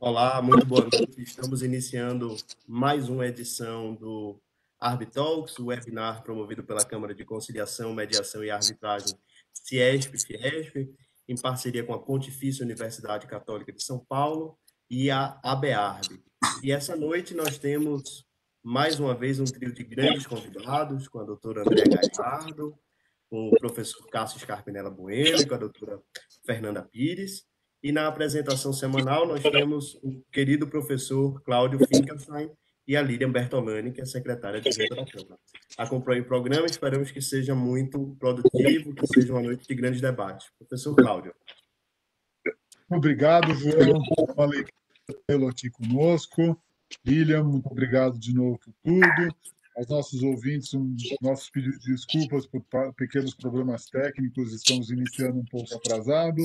Olá, muito boa noite. Estamos iniciando mais uma edição do Arbitalks, o webinar promovido pela Câmara de Conciliação, Mediação e Arbitragem Ciesp-Fiesp, em parceria com a Pontifícia Universidade Católica de São Paulo e a ABEARB. E essa noite nós temos mais uma vez um trio de grandes convidados, com a doutora Andréa Galhardo, com o professor Cássio Scarpinella Bueno e com a doutora Fernanda Pires. E na apresentação semanal nós temos o querido professor Cláudio Finkelstein e a Lilian Bertolani, que é secretária de Direito da Câmara. Acompanhe o programa, esperamos que seja muito produtivo, que seja uma noite de grandes debates. Professor Cláudio. Obrigado, João. Uma alegria tê-lo aqui conosco. Lilian, muito obrigado de novo por tudo. Aos nossos ouvintes, um, nossos pedidos de desculpas por pequenos problemas técnicos, estamos iniciando um pouco atrasado,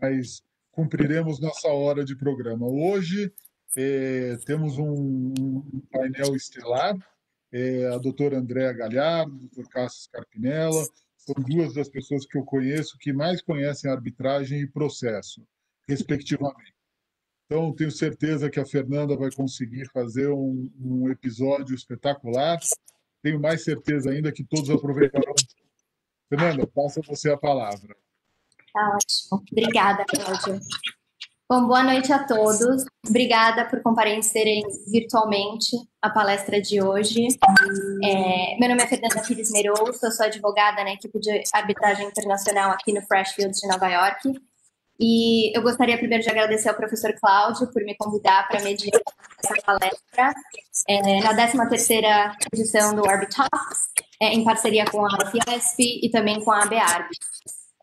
mas cumpriremos nossa hora de programa. Hoje é, temos um, um, painel estelar, é, a doutora Andréa Galhardo, o doutor Cássio Scarpinella, são duas das pessoas que eu conheço que mais conhecem arbitragem e processo, respectivamente. Então, tenho certeza que a Fernanda vai conseguir fazer um, um episódio espetacular. Tenho mais certeza ainda que todos aproveitarão. Fernanda, passa você a palavra. Tá ótimo. Obrigada, Cláudio. Bom, boa noite a todos. Obrigada por comparecerem virtualmente à palestra de hoje. É, meu nome é Fernanda Pires Merouço, sou advogada na equipe de arbitragem internacional aqui no Freshfields de Nova York. E eu gostaria primeiro de agradecer ao professor Cláudio por me convidar para mediar essa palestra é, na 13ª edição do Arbitalks, é, em parceria com a Fiesp e também com a ABARB.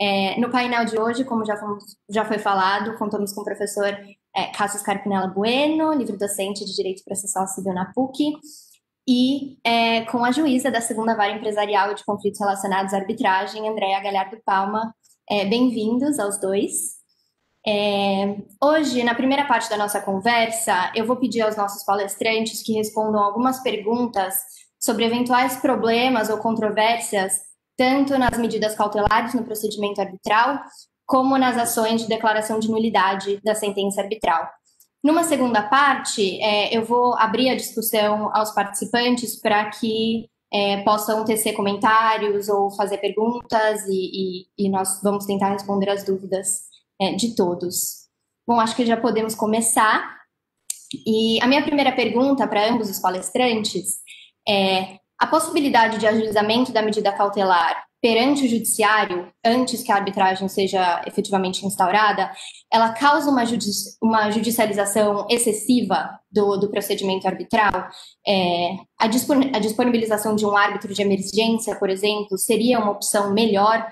É, no painel de hoje, como já, fomos, já foi falado, contamos com o professor é, Cássio Scarpinella Bueno, livre-docente de Direito Processual Civil na PUC, e é, com a juíza da segunda vara empresarial de conflitos relacionados à arbitragem, Andréa Galhardo Palma. É, bem-vindos aos dois. É, hoje, na primeira parte da nossa conversa, eu vou pedir aos nossos palestrantes que respondam algumas perguntas sobre eventuais problemas ou controvérsias, tanto nas medidas cautelares no procedimento arbitral, como nas ações de declaração de nulidade da sentença arbitral. Numa segunda parte, é, eu vou abrir a discussão aos participantes para que é, possam tecer comentários ou fazer perguntas e, e, e nós vamos tentar responder as dúvidas é, de todos. Bom, acho que já podemos começar. E a minha primeira pergunta para ambos os palestrantes é: a possibilidade de ajuizamento da medida cautelar perante o judiciário, antes que a arbitragem seja efetivamente instaurada, ela causa uma, uma judicialização excessiva do, do procedimento arbitral? É, a, dispon a, disponibilização de um árbitro de emergência, por exemplo, seria uma opção melhor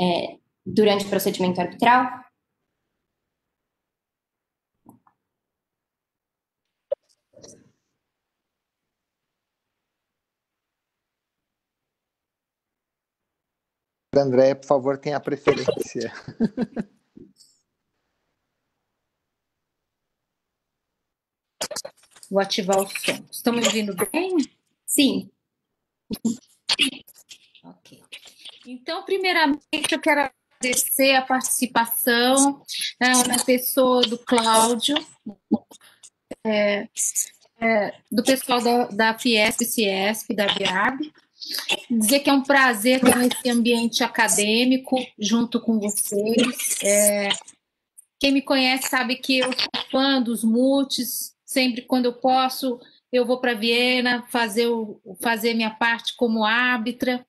é, durante o procedimento arbitral? Andréia, por favor, tenha a preferência. Vou ativar o som. Estamos ouvindo bem? Sim. Ok. Então, primeiramente, eu quero agradecer a participação né, na pessoa do Cláudio, é, é, do pessoal da, da Fiesp, Ciesp, da Viab, dizer que é um prazer estar nesse ambiente acadêmico junto com vocês. É, quem me conhece sabe que eu sou fã dos MUTs, sempre quando eu posso, eu vou para Viena fazer, o, fazer minha parte como árbitra.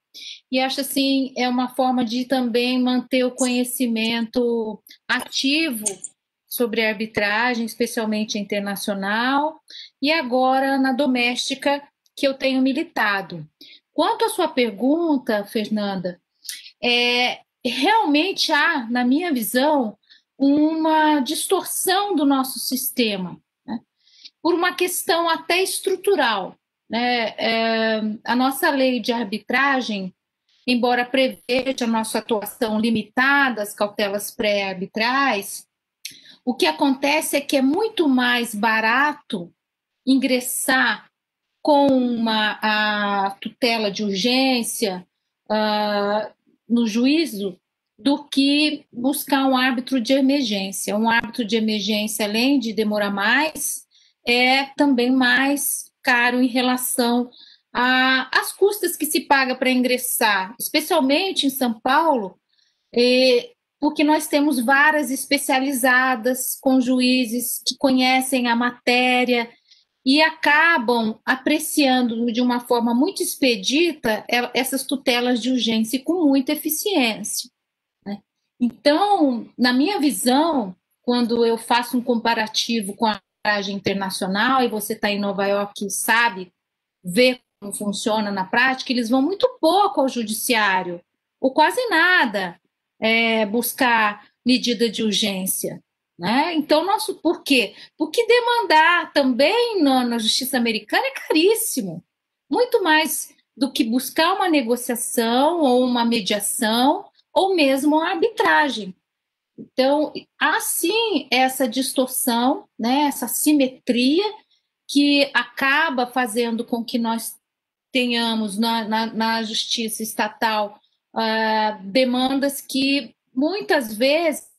E acho assim, é uma forma de também manter o conhecimento ativo sobre arbitragem, especialmente internacional, e agora na doméstica que eu tenho militado. Quanto à sua pergunta, Fernanda, é, realmente há, na minha visão, uma distorção do nosso sistema, né? por uma questão até estrutural. Né? É, a nossa lei de arbitragem, embora preveja a nossa atuação limitada às cautelas pré-arbitrais, o que acontece é que é muito mais barato ingressar com uma a tutela de urgência uh, no juízo do que buscar um árbitro de emergência. Um árbitro de emergência, além de demorar mais, é também mais caro em relação às custas que se paga para ingressar, especialmente em São Paulo, porque nós temos varas especializadas com juízes que conhecem a matéria e acabam apreciando de uma forma muito expedita essas tutelas de urgência com muita eficiência. Né? Então, na minha visão, quando eu faço um comparativo com a arbitragem internacional e você está em Nova York e sabe ver como funciona na prática, eles vão muito pouco ao judiciário, ou quase nada, é, buscar medida de urgência. Né? Então, nosso por quê? Porque demandar também no, na justiça americana é caríssimo, muito mais do que buscar uma negociação ou uma mediação ou mesmo a arbitragem. Então, há sim essa distorção, né, essa simetria que acaba fazendo com que nós tenhamos na, na, na justiça estatal uh, demandas que muitas vezes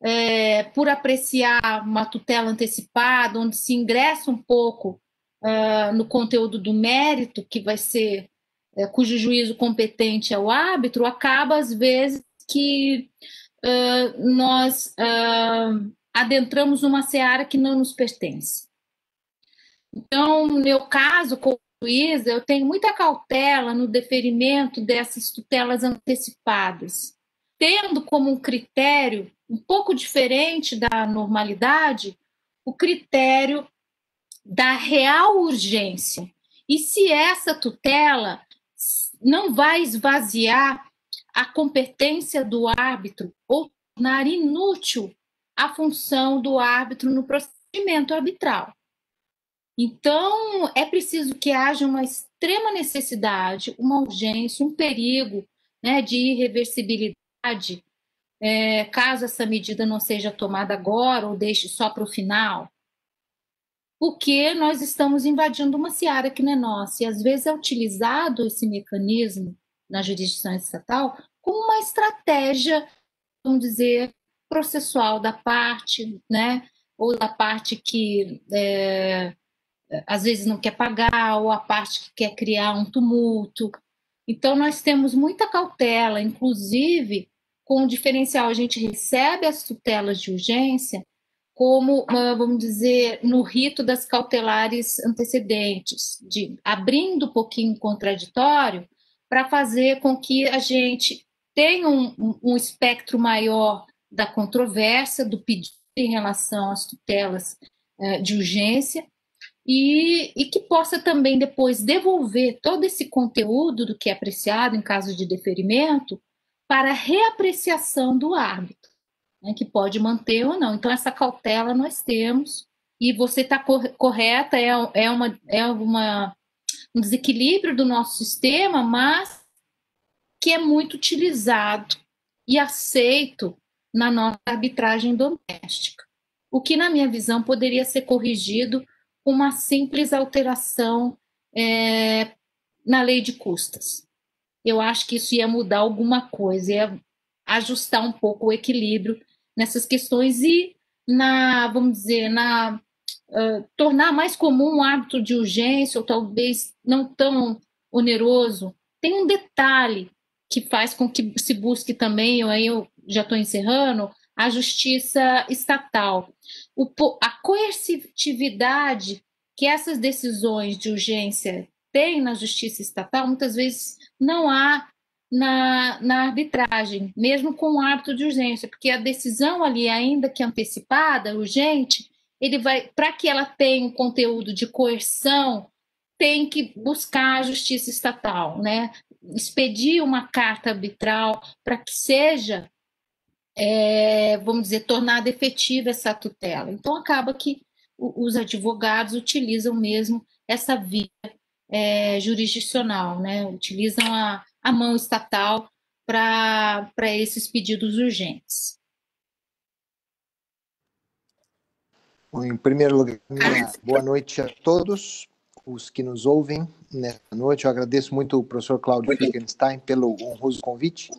é, por apreciar uma tutela antecipada, onde se ingressa um pouco uh, no conteúdo do mérito, que vai ser, é, cujo juízo competente é o árbitro, acaba, às vezes, que uh, nós uh, adentramos numa seara que não nos pertence. Então, no meu caso, como juíza, eu tenho muita cautela no deferimento dessas tutelas antecipadas, tendo como um critério um pouco diferente da normalidade, o critério da real urgência. E se essa tutela não vai esvaziar a competência do árbitro ou tornar inútil a função do árbitro no procedimento arbitral. Então, é preciso que haja uma extrema necessidade, uma urgência, um perigo né, de irreversibilidade é, caso essa medida não seja tomada agora ou deixe só para o final, porque nós estamos invadindo uma seara que não é nossa, e às vezes é utilizado esse mecanismo na jurisdição estatal como uma estratégia, vamos dizer, processual da parte, né, ou da parte que é, às vezes não quer pagar, ou a parte que quer criar um tumulto. Então, nós temos muita cautela, inclusive com o diferencial, a gente recebe as tutelas de urgência como, ah, vamos dizer, no rito das cautelares antecedentes, de abrindo um pouquinho o contraditório para fazer com que a gente tenha um, um espectro maior da controvérsia, do pedido em relação às tutelas uh, de urgência, e, e, que possa também depois devolver todo esse conteúdo do que é apreciado em caso de deferimento para reapreciação do árbitro, né, que pode manter ou não. Então, essa cautela nós temos, e você está correta, é, é, uma, é uma, um desequilíbrio do nosso sistema, mas que é muito utilizado e aceito na nossa arbitragem doméstica. O que, na minha visão, poderia ser corrigido com uma simples alteração é, na lei de custas eu acho que isso ia mudar alguma coisa, ia ajustar um pouco o equilíbrio nessas questões e na, vamos dizer, na uh, tornar mais comum um hábito de urgência ou talvez não tão oneroso. Tem um detalhe que faz com que se busque também, aí eu já estou encerrando, a justiça estatal. O, a coercitividade que essas decisões de urgência têm na justiça estatal, muitas vezes não há na, na arbitragem, mesmo com o hábito de urgência, porque a decisão ali, ainda que antecipada, urgente, ele vai, para que ela tenha um conteúdo de coerção, tem que buscar a justiça estatal, né? Expedir uma carta arbitral para que seja, é, vamos dizer, tornada efetiva essa tutela. Então acaba que os advogados utilizam mesmo essa via é, jurisdicional, né? utilizam a, a mão estatal para esses pedidos urgentes. Bom, em primeiro lugar, boa noite a todos os que nos ouvem nesta noite. Eu agradeço muito ao professor Cláudio Figenstein pelo honroso convite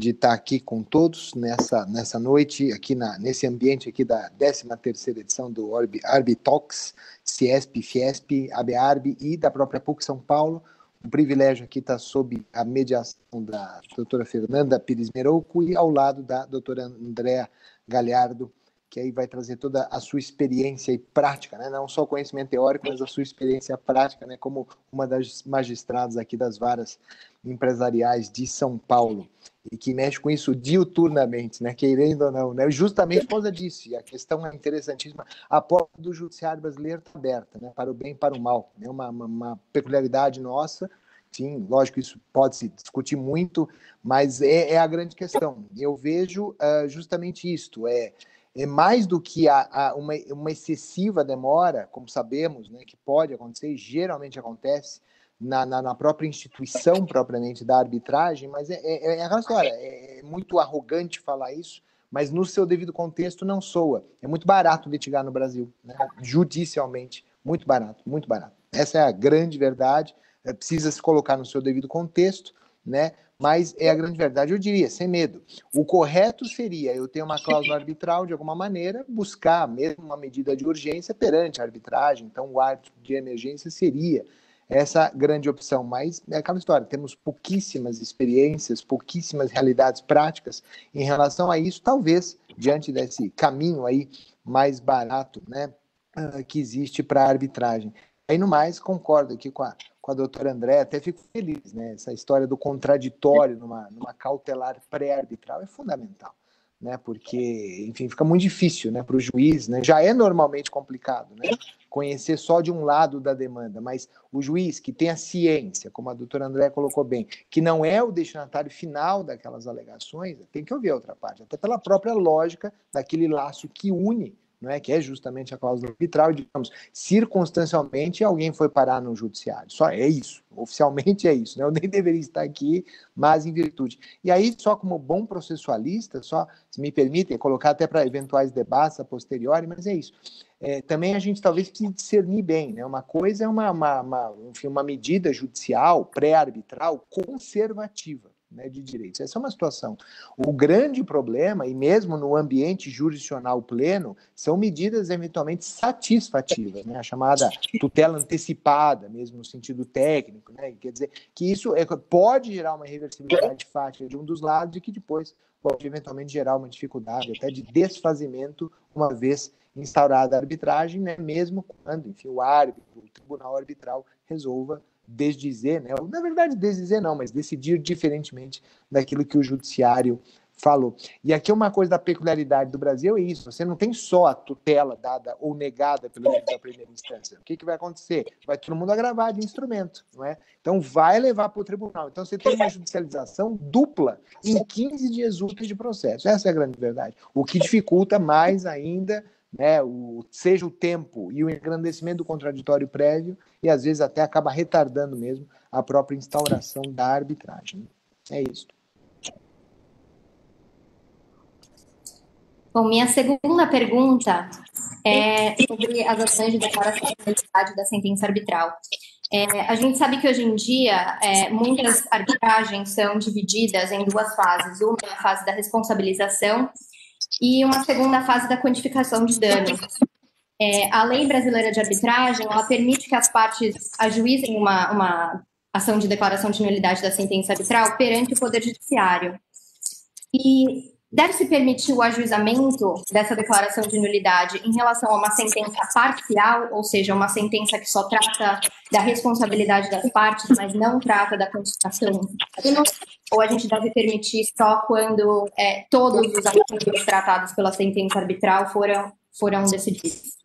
de estar aqui com todos nessa, nessa noite, aqui na, nesse ambiente aqui da 13ª edição do Arbi Talks, Ciesp, Fiesp, ABARB e da própria PUC São Paulo. Um privilégio aqui estar sob a mediação da doutora Fernanda Pires Merouco e ao lado da doutora Andréa Galhardo, que aí vai trazer toda a sua experiência e prática, né? não só conhecimento teórico, mas a sua experiência prática, né? como uma das magistradas aqui das varas empresariais de São Paulo, e que mexe com isso diuturnamente, né? querendo ou não. Né? Justamente por causa disso, e a questão é interessantíssima, a porta do judiciário brasileiro está aberta, né? para o bem e para o mal. É uma, uma, uma peculiaridade nossa, Sim, lógico, isso pode se discutir muito, mas é, é a grande questão. Eu vejo uh, justamente isto: é é mais do que a, a, uma, uma, excessiva demora, como sabemos, né, que pode acontecer, geralmente acontece na, na, na, própria instituição propriamente da arbitragem, mas é, é, é aquela história, é, é muito arrogante falar isso, mas no seu devido contexto não soa. É muito barato litigar no Brasil, né, judicialmente, muito barato, muito barato. Essa é a grande verdade, é, precisa se colocar no seu devido contexto, né? Mas é a grande verdade, eu diria, sem medo. O correto seria eu ter uma cláusula arbitral, de alguma maneira, buscar mesmo uma medida de urgência perante a arbitragem. Então, o árbitro de emergência seria essa grande opção. Mas é aquela história, temos pouquíssimas experiências, pouquíssimas realidades práticas em relação a isso, talvez, diante desse caminho aí mais barato, né, ah, que existe para a arbitragem. Aí, no mais, concordo aqui com a com a doutora André, até fico feliz, né? Essa história do contraditório numa, numa cautelar pré-arbitral é fundamental, né? Porque, enfim, fica muito difícil, né, para o juiz, né? Já é normalmente complicado, né? Conhecer só de um lado da demanda, mas o juiz que tem a ciência, como a doutora André colocou bem, que não é o destinatário final daquelas alegações, tem que ouvir a outra parte, até pela própria lógica daquele laço que une não é? que é justamente a cláusula arbitral, digamos, circunstancialmente alguém foi parar no judiciário. Só é isso, oficialmente é isso. Né? Eu nem deveria estar aqui, mas em virtude. E aí, só como bom processualista, só se me permitem colocar até para eventuais debates a posteriori, mas é isso. É, também a gente talvez precise discernir bem, né? Uma coisa é uma, uma, uma, enfim, uma medida judicial, pré-arbitral, conservativa né, de direitos. Essa é uma situação. O grande problema, e mesmo no ambiente jurisdicional pleno, são medidas eventualmente satisfativas, né, a chamada tutela antecipada, mesmo no sentido técnico, né, quer dizer que isso é, pode gerar uma reversibilidade fática de um dos lados e que depois pode eventualmente gerar uma dificuldade até de desfazimento uma vez instaurada a arbitragem, né, mesmo quando, enfim, o árbitro, o tribunal arbitral resolva desdizer, né? na verdade desdizer não, mas decidir diferentemente daquilo que o judiciário falou. E aqui uma coisa da peculiaridade do Brasil é isso: você não tem só a tutela dada ou negada pelo juiz da primeira instância. O que, que vai acontecer? Vai todo mundo agravar de instrumento, não é? Então vai levar para o tribunal. Então você tem uma judicialização dupla em 15 dias úteis de processo. Essa é a grande verdade. O que dificulta mais ainda né, o, seja o tempo e o engrandecimento do contraditório prévio, e às vezes até acaba retardando mesmo a própria instauração da arbitragem. É isso. Bom, minha segunda pergunta é sobre as ações de declaração de nulidade da sentença arbitral. É, a gente sabe que hoje em dia é, muitas arbitragens são divididas em duas fases. Uma é a fase da responsabilização e uma segunda fase da quantificação de dano. É, a lei brasileira de arbitragem ela permite que as partes ajuizem uma, uma ação de declaração de nulidade da sentença arbitral perante o Poder Judiciário. E deve-se permitir o ajuizamento dessa declaração de nulidade em relação a uma sentença parcial, ou seja, uma sentença que só trata da responsabilidade das partes, mas não trata da quantificação ou a gente deve permitir só quando é, todos os assuntos tratados pela sentença arbitral foram, foram decididos?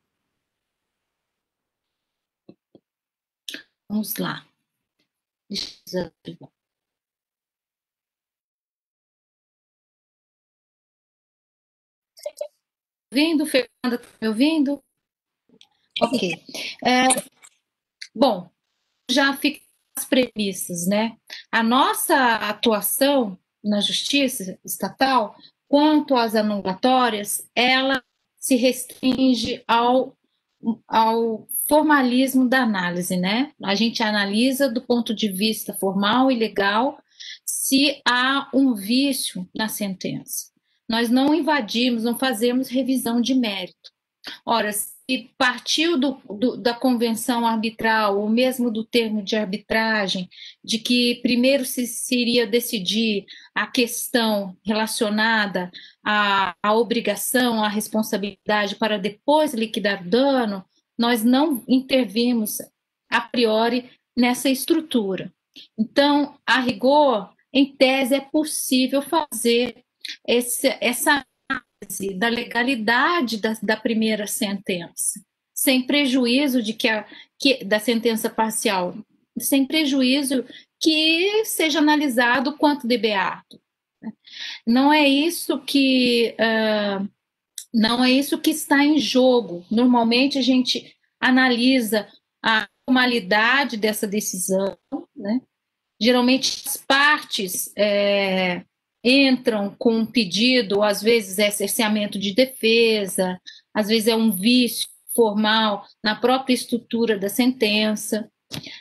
Vamos lá. Ouvindo, Fernanda, tá me ouvindo? Ok. É, bom, já fica as premissas, né? A nossa atuação na justiça estatal, quanto às anulatórias, ela se restringe ao, ao formalismo da análise, né? A gente analisa do ponto de vista formal e legal se há um vício na sentença. Nós não invadimos, não fazemos revisão de mérito. Ora, se partiu do, do, da convenção arbitral, ou mesmo do termo de arbitragem, de que primeiro se, se iria decidir a questão relacionada à, à obrigação, à responsabilidade, para depois liquidar o dano, nós não intervimos a priori nessa estrutura. Então, a rigor, em tese, é possível fazer esse, essa análise da legalidade da, da primeira sentença, sem prejuízo de que, a, que da sentença parcial, sem prejuízo que seja analisado quanto de beato. Não é isso que uh, não é isso que está em jogo. Normalmente a gente analisa a formalidade dessa decisão, né? Geralmente as partes é, entram com um pedido, às vezes é cerceamento de defesa, às vezes é um vício formal na própria estrutura da sentença,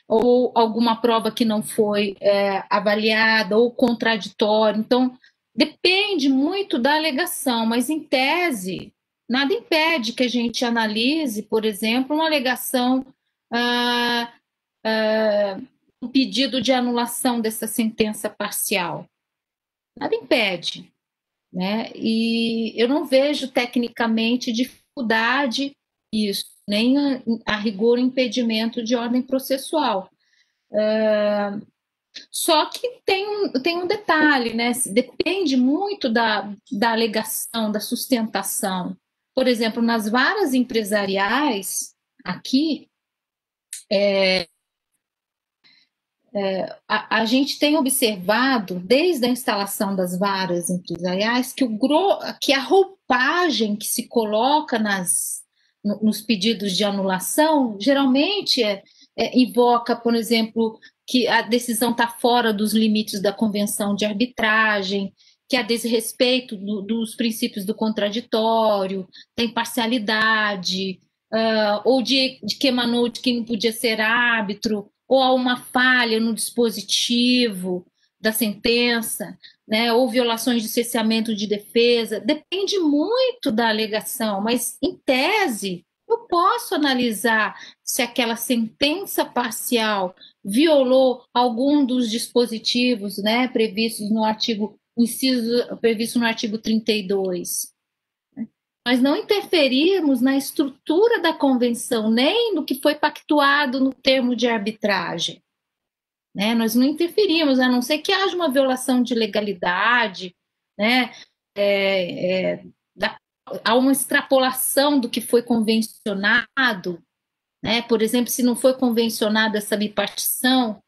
ou alguma prova que não foi é, avaliada, ou contraditório. Então, depende muito da alegação, mas em tese, nada impede que a gente analise, por exemplo, uma alegação, ah, ah, um pedido de anulação dessa sentença parcial nada impede. Né? E eu não vejo tecnicamente dificuldade isso, nem a, a rigor impedimento de ordem processual. Uh, só que tem um, tem um detalhe, né? Depende muito da, da alegação, da sustentação. Por exemplo, nas varas empresariais, aqui, é, a, a, gente tem observado, desde a instalação das varas empresariais, que, o gro, que a roupagem que se coloca nas, no, nos pedidos de anulação geralmente é, é, invoca, por exemplo, que a decisão está fora dos limites da convenção de arbitragem, que há desrespeito do, dos princípios do contraditório, da imparcialidade, uh, ou de, de que emanou de que não podia ser árbitro, ou há uma falha no dispositivo da sentença, né, ou violações de cesseamento de defesa, depende muito da alegação, mas em tese eu posso analisar se aquela sentença parcial violou algum dos dispositivos, né, previstos no artigo inciso previsto no artigo 32 nós não interferimos na estrutura da convenção, nem no que foi pactuado no termo de arbitragem. Né? Nós não interferimos, a não ser que haja uma violação de legalidade, né? É, é, da, há uma extrapolação do que foi convencionado, né? por exemplo, se não foi convencionada essa bipartição,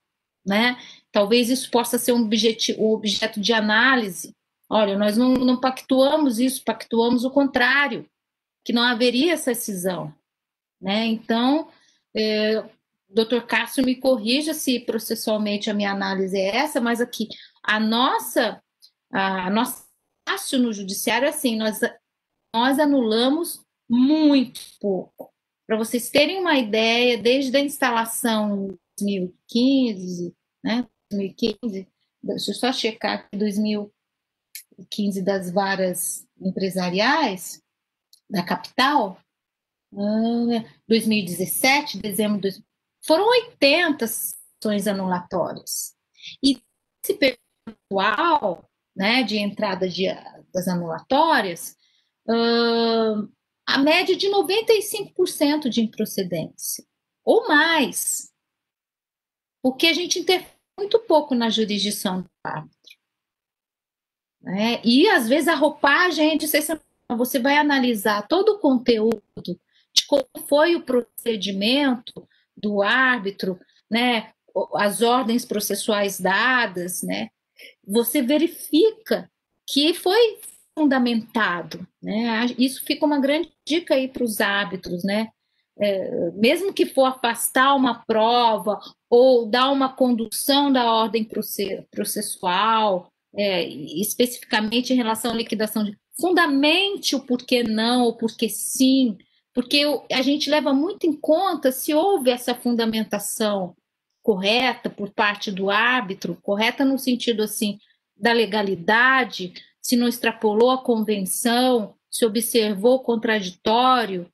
né? talvez isso possa ser um objeto, um objeto de análise Olha, nós não, não pactuamos isso, pactuamos o contrário, que não haveria essa cisão. Né? Então, é, doutor Cássio me corrija se processualmente a minha análise é essa, mas aqui a nossa, a, a nossa fácil no judiciário é assim, nós, nós anulamos muito pouco. Para vocês terem uma ideia, desde a instalação em 2015, né, 2015, deixa eu só checar aqui, 2000, 15 das varas empresariais da capital, 2017, dezembro de foram 80 ações anulatórias. E esse percentual né, de entrada de, das anulatórias, uh, a média de 95% de improcedência, ou mais, porque a gente interfere muito pouco na jurisdição do árbitro. Né? E às vezes a roupagem é de você vai analisar todo o conteúdo de como foi o procedimento do árbitro, né? as ordens processuais dadas, né? você verifica que foi fundamentado. Né? Isso fica uma grande dica aí para os árbitros, né? É, mesmo que for afastar uma prova ou dar uma condução da ordem processual, é, especificamente em relação à liquidação de. Fundamente o porquê não ou porquê sim, porque a gente leva muito em conta se houve essa fundamentação correta por parte do árbitro, correta no sentido assim, da legalidade, se não extrapolou a convenção, se observou o contraditório.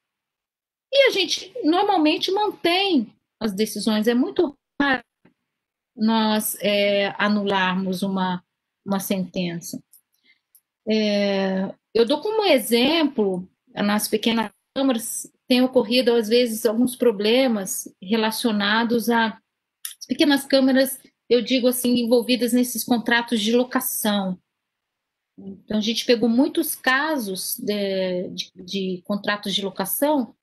E a gente normalmente mantém as decisões. É muito raro nós é, anularmos uma, uma sentença. É, eu dou como exemplo, nas pequenas câmaras tem ocorrido, às vezes, alguns problemas relacionados a pequenas câmaras, eu digo assim, envolvidas nesses contratos de locação. Então, a gente pegou muitos casos de, de, de contratos de locação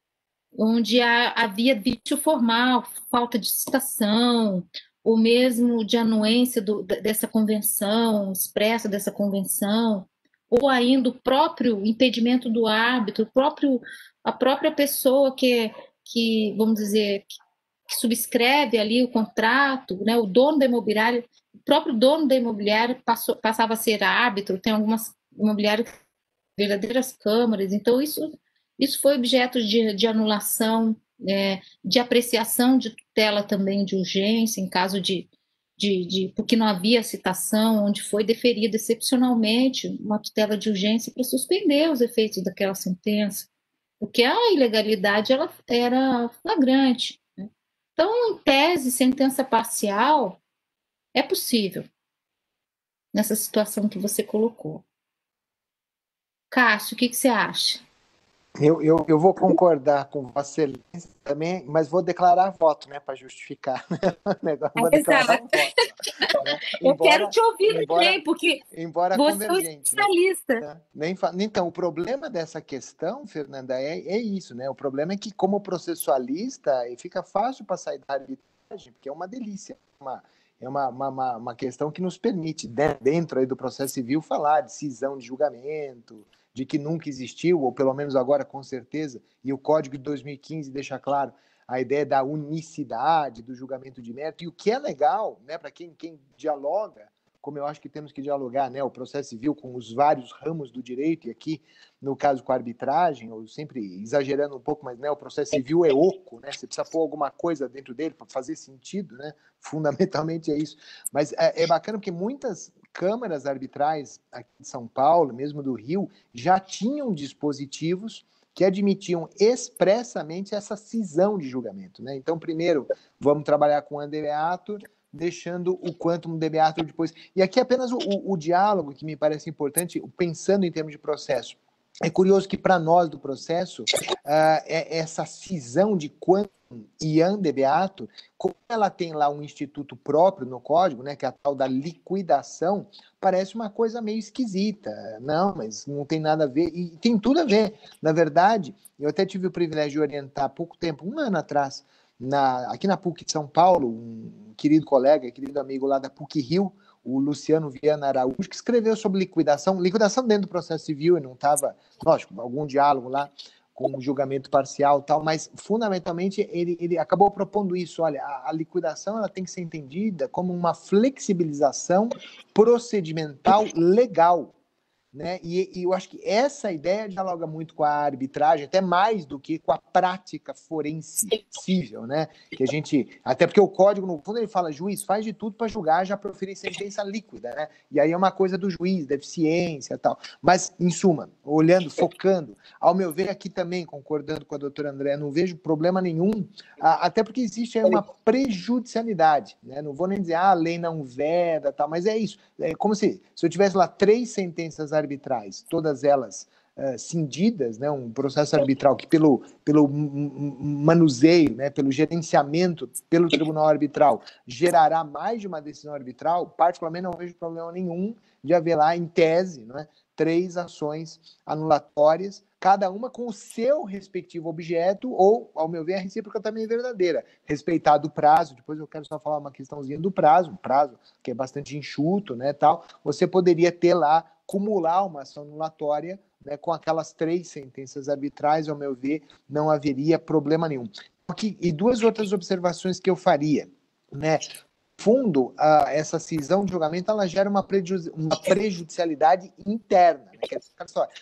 onde há, havia vício formal, falta de citação, ou mesmo de anuência do, dessa convenção, expressa dessa convenção, ou ainda o próprio impedimento do árbitro, o próprio, a própria pessoa que, que vamos dizer, que subscreve ali o contrato, né, o dono da imobiliária, o próprio dono da imobiliária passou, passava a ser árbitro, tem algumas imobiliárias verdadeiras câmaras, então isso, isso foi objeto de, de anulação, é, de apreciação de tutela também de urgência, em caso de, de, de, porque não havia citação, onde foi deferida excepcionalmente uma tutela de urgência para suspender os efeitos daquela sentença, porque a ilegalidade ela era flagrante. Né? Então, em tese, sentença parcial é possível nessa situação que você colocou. Cássio, o que, que você acha? Eu, eu, eu vou concordar com Vossa Excelência também, mas vou declarar voto, né, para justificar. Né? Vou declarar voto, né? eu embora, quero te ouvir embora, também, porque embora você é um né? especialista. Né? Nem, então, o problema dessa questão, Fernanda, é, é isso, né? O problema é que, como processualista, fica fácil para sair da arbitragem, porque é uma delícia, uma, é uma, uma, uma questão que nos permite, dentro aí do processo civil, falar de cisão de julgamento, de que nunca existiu, ou pelo menos agora com certeza, e o Código de 2015 deixa claro a ideia da unicidade, do julgamento de mérito, e o que é legal, né, para quem, quem dialoga, como eu acho que temos que dialogar, né, o processo civil com os vários ramos do direito, e aqui, no caso com a arbitragem, ou sempre exagerando um pouco, mas né, o processo civil é oco, né, você precisa pôr alguma coisa dentro dele para fazer sentido, né, fundamentalmente é isso. Mas é, é bacana porque muitas câmaras arbitrais aqui de São Paulo, mesmo do Rio, já tinham dispositivos que admitiam expressamente essa cisão de julgamento. Né? Então, primeiro, vamos trabalhar com o andebeator, deixando o quantum debeator depois. E aqui apenas o, o, o diálogo que me parece importante, pensando em termos de processo. É curioso que para nós do processo, uh, essa cisão de quantum e andebeato, como ela tem lá um instituto próprio no código, né, que é a tal da liquidação, parece uma coisa meio esquisita. Não, mas não tem nada a ver. E tem tudo a ver. Na verdade, eu até tive o privilégio de orientar há pouco tempo, um ano atrás, na, aqui na PUC de São Paulo, um querido colega, querido amigo lá da PUC Rio, o Luciano Viana Araújo, que escreveu sobre liquidação, liquidação dentro do processo civil, e não estava, lógico, algum diálogo lá com o julgamento parcial tal, mas fundamentalmente ele, ele acabou propondo isso, olha, a, a liquidação ela tem que ser entendida como uma flexibilização procedimental legal, né? E, e, eu acho que essa ideia dialoga muito com a arbitragem, até mais do que com a prática forense civil, né? Que a gente, até porque o código no fundo ele fala juiz faz de tudo para julgar já proferir sentença líquida, né? E aí é uma coisa do juiz, da eficiência, tal. Mas em suma, olhando, focando, ao meu ver aqui também concordando com a doutora André, não vejo problema nenhum, até porque existe uma prejudicialidade, né? Não vou nem dizer ah, a lei não veda, tal, mas é isso. É como se se eu tivesse lá três sentenças arbitrais, todas elas uh, cindidas, né, um processo arbitral que pelo, pelo manuseio, né, pelo gerenciamento pelo tribunal arbitral gerará mais de uma decisão arbitral, particularmente não vejo problema nenhum de haver lá, em tese, né, três ações anulatórias, cada uma com o seu respectivo objeto, ou, ao meu ver, a recíproca também é verdadeira. Respeitado o prazo, depois eu quero só falar uma questãozinha do prazo, prazo que é bastante enxuto, né, tal, você poderia ter lá acumular uma ação anulatória né, com aquelas três sentenças arbitrais, ao meu ver, não haveria problema nenhum. Aqui, e duas outras observações que eu faria. Né? Fundo, a, essa cisão de julgamento ela gera uma, prejudici uma prejudicialidade interna. Né? Que é,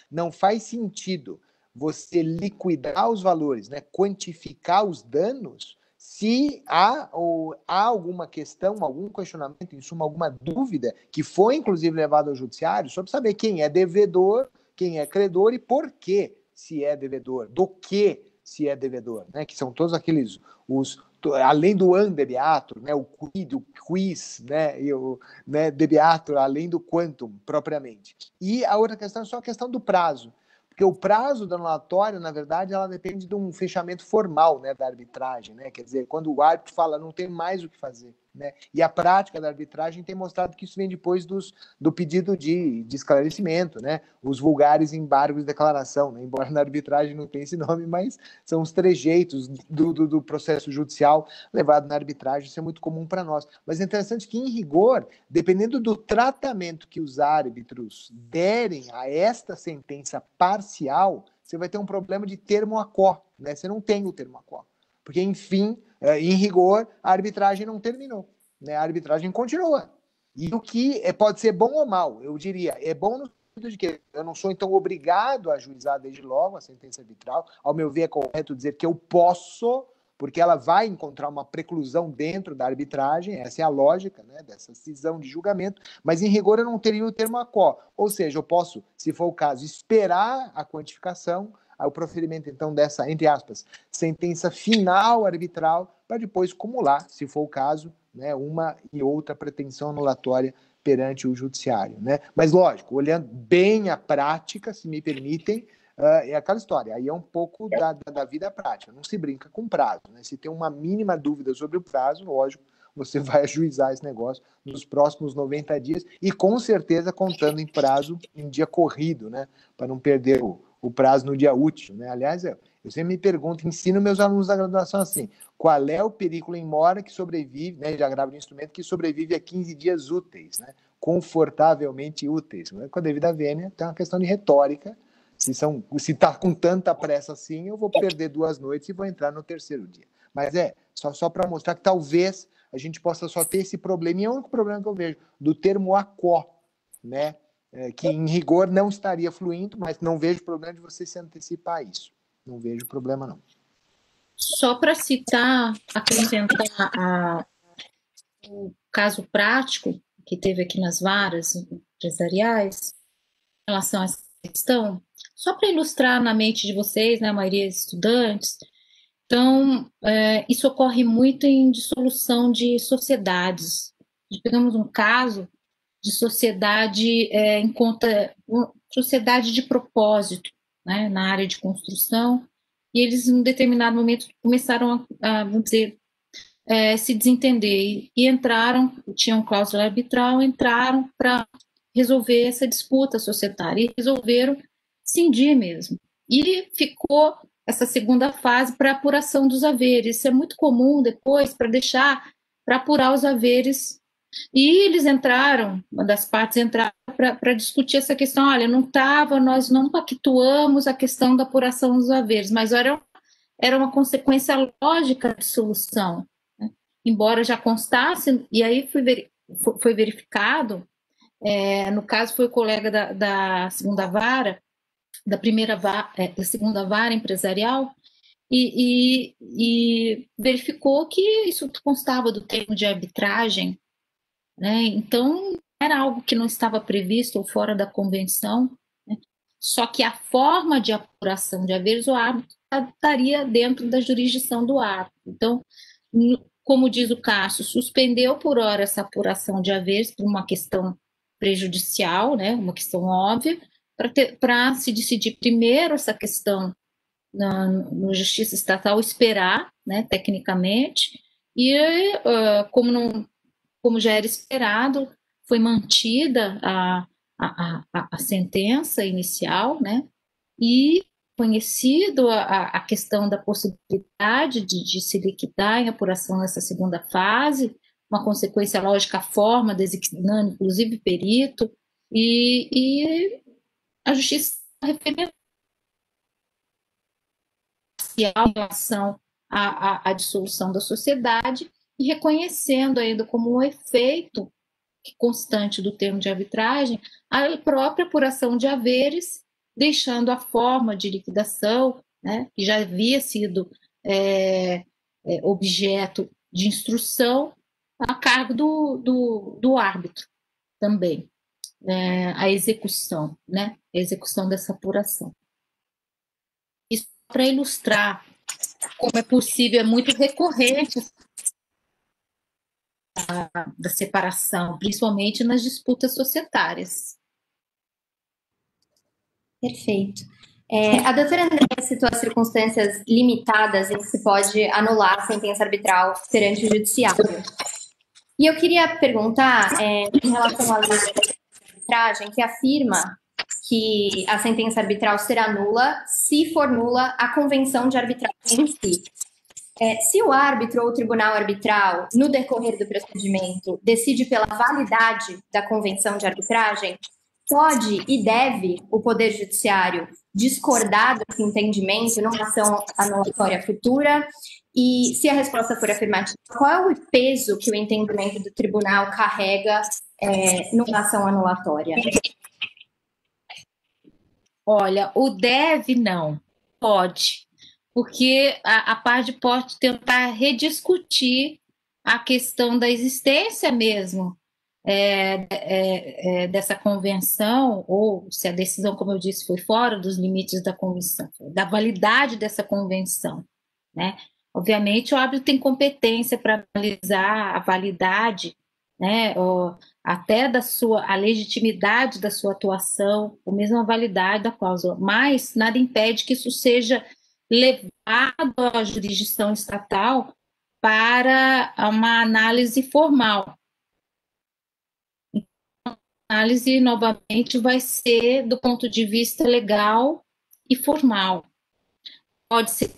não faz sentido você liquidar os valores, né? quantificar os danos se há, ou, há alguma questão, algum questionamento, em suma, alguma dúvida, que foi inclusive levado ao judiciário, sobre saber quem é devedor, quem é credor e por que se é devedor, do que se é devedor, né? que são todos aqueles, os, além do an debeatur, né? o quid, o quiz, né? e o né? debeatur, além do quantum, propriamente. E a outra questão é só a questão do prazo. Porque o prazo da anulatória, na verdade, ela depende de um fechamento formal né, da arbitragem. Né? Quer dizer, quando o árbitro fala não tem mais o que fazer. Né? E a prática da arbitragem tem mostrado que isso vem depois dos, do pedido de, de esclarecimento, né? os vulgares embargos de declaração. Né? Embora na arbitragem não tenha esse nome, mas são os trejeitos do, do, do processo judicial levado na arbitragem. Isso é muito comum para nós. Mas é interessante que, em rigor, dependendo do tratamento que os árbitros derem a esta sentença parcial, você vai ter um problema de termo a có. Né? Você não tem o termo a có. Porque, enfim, em rigor, a arbitragem não terminou. Né? A arbitragem continua. E o que é, pode ser bom ou mal, eu diria, é bom no sentido de que eu não sou, então, obrigado a ajuizar desde logo a sentença arbitral. Ao meu ver, é correto dizer que eu posso, porque ela vai encontrar uma preclusão dentro da arbitragem, essa é a lógica né, dessa cisão de julgamento, mas em rigor eu não teria o termo a qual. Ou seja, eu posso, se for o caso, esperar a quantificação, o proferimento, então, dessa, entre aspas, sentença final arbitral, para depois cumular, se for o caso, né, uma e outra pretensão anulatória perante o judiciário. Né? Mas, lógico, olhando bem a prática, se me permitem, uh, é aquela história. Aí é um pouco da, da, da vida prática. Não se brinca com prazo. Né? Se tem uma mínima dúvida sobre o prazo, lógico, você vai ajuizar esse negócio nos próximos 90 dias e com certeza contando em prazo em dia corrido, né? Para não perder o, o prazo no dia útil. Né? Aliás, eu, eu sempre me pergunto, ensino meus alunos da graduação assim, qual é o perículo em mora que sobrevive, né, já gravo de instrumento, que sobrevive a 15 dias úteis, né? confortavelmente úteis. Né? Com a devida vênia, tem uma questão de retórica, se são, se está com tanta pressa assim, eu vou perder duas noites e vou entrar no terceiro dia. Mas é, só, só para mostrar que talvez a gente possa só ter esse problema, e é o único problema que eu vejo, do termo acó, né? É, que em rigor não estaria fluindo, mas não vejo problema de você se antecipar a isso. Não vejo problema, não. Só para citar, acrescentar a, o caso prático que teve aqui nas varas empresariais, em relação a essa questão, só para ilustrar na mente de vocês, né, a maioria é estudantes, então, é, isso ocorre muito em dissolução de sociedades. Pegamos um caso de sociedade é, em conta, sociedade de propósito, né, na área de construção, e eles, em um determinado momento, começaram a, a vamos dizer, é, se desentender e, entraram, tinham cláusula arbitral, entraram para resolver essa disputa societária e resolveram cindir mesmo. E ficou essa segunda fase para apuração dos haveres. Isso é muito comum depois para deixar para apurar os haveres e eles entraram, uma das partes entraram para discutir essa questão. Olha, não estava, nós não pactuamos a questão da apuração dos haveres, mas era, era uma consequência lógica de solução. Né? Embora já constasse, e aí foi, foi verificado, é, no caso foi o colega da, da segunda vara, da primeira vara, é, da segunda vara empresarial, e, e, e verificou que isso constava do termo de arbitragem né? Então, era algo que não estava previsto ou fora da convenção, né? só que a forma de apuração de haveres o árbitro estaria dentro da jurisdição do árbitro. Então, como diz o Cássio, suspendeu por hora essa apuração de haveres por uma questão prejudicial, né, uma questão óbvia, para se decidir primeiro essa questão na no Justiça Estatal, esperar, né, tecnicamente, e uh, como não como já era esperado, foi mantida a, a, a, a sentença inicial, né? E conhecido a, a questão da possibilidade de, de, se liquidar em apuração nessa segunda fase, uma consequência lógica, forma, designando inclusive perito, e, e a justiça referendou em relação à, à, à dissolução da sociedade e reconhecendo ainda como um efeito constante do termo de arbitragem a própria apuração de haveres, deixando a forma de liquidação, né, que já havia sido é, é, objeto de instrução a cargo do, do, do árbitro também, é, a execução, né? A execução dessa apuração. Isso para ilustrar como é possível, é muito recorrente a, da separação, principalmente nas disputas societárias. Perfeito. É, a doutora André citou as circunstâncias limitadas em que se pode anular a sentença arbitral perante o judiciário. E eu queria perguntar, é, em relação à lei de arbitragem, que afirma que a sentença arbitral será nula se for nula a convenção de arbitragem em si. É, se o árbitro ou o tribunal arbitral, no decorrer do procedimento, decide pela validade da convenção de arbitragem, pode e deve o Poder Judiciário discordar desse entendimento numa ação anulatória futura? E se a resposta for afirmativa, qual é o peso que o entendimento do tribunal carrega é, numa ação anulatória? Olha, o deve não, pode, porque a, a parte pode tentar rediscutir a questão da existência mesmo é, é, é, dessa convenção, ou se a decisão, como eu disse, foi fora dos limites da convenção, da validade dessa convenção, né? Obviamente, o árbitro tem competência para analisar a validade né, até da sua a legitimidade da sua atuação, ou mesmo a validade da cláusula, mas nada impede que isso seja levado à jurisdição estatal para uma análise formal. Então, a análise, novamente, vai ser do ponto de vista legal e formal. Pode ser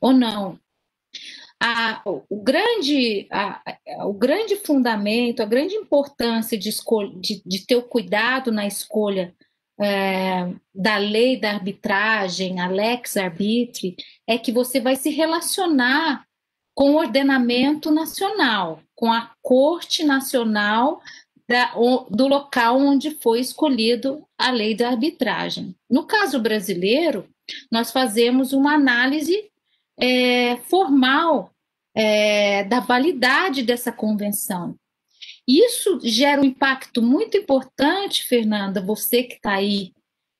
ou não, a, o, grande, a, o grande fundamento, a grande importância de, de, de ter o cuidado na escolha é, da lei da arbitragem, a lex arbitri, é que você vai se relacionar com o ordenamento nacional, com a corte nacional da, do local onde foi escolhido a lei da arbitragem. No caso brasileiro, nós fazemos uma análise é, formal é, da validade dessa convenção. Isso gera um impacto muito importante, Fernanda, você que está aí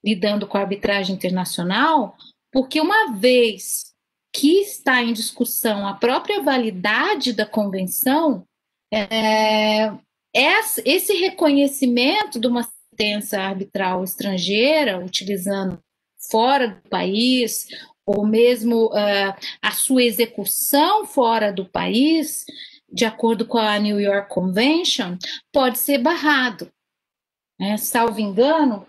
lidando com a arbitragem internacional, porque uma vez que está em discussão a própria validade da convenção, é, esse reconhecimento de uma sentença arbitral estrangeira, utilizando fora do país, ou mesmo uh, a sua execução fora do país, de acordo com a New York Convention, pode ser barrado. Né? Salvo engano,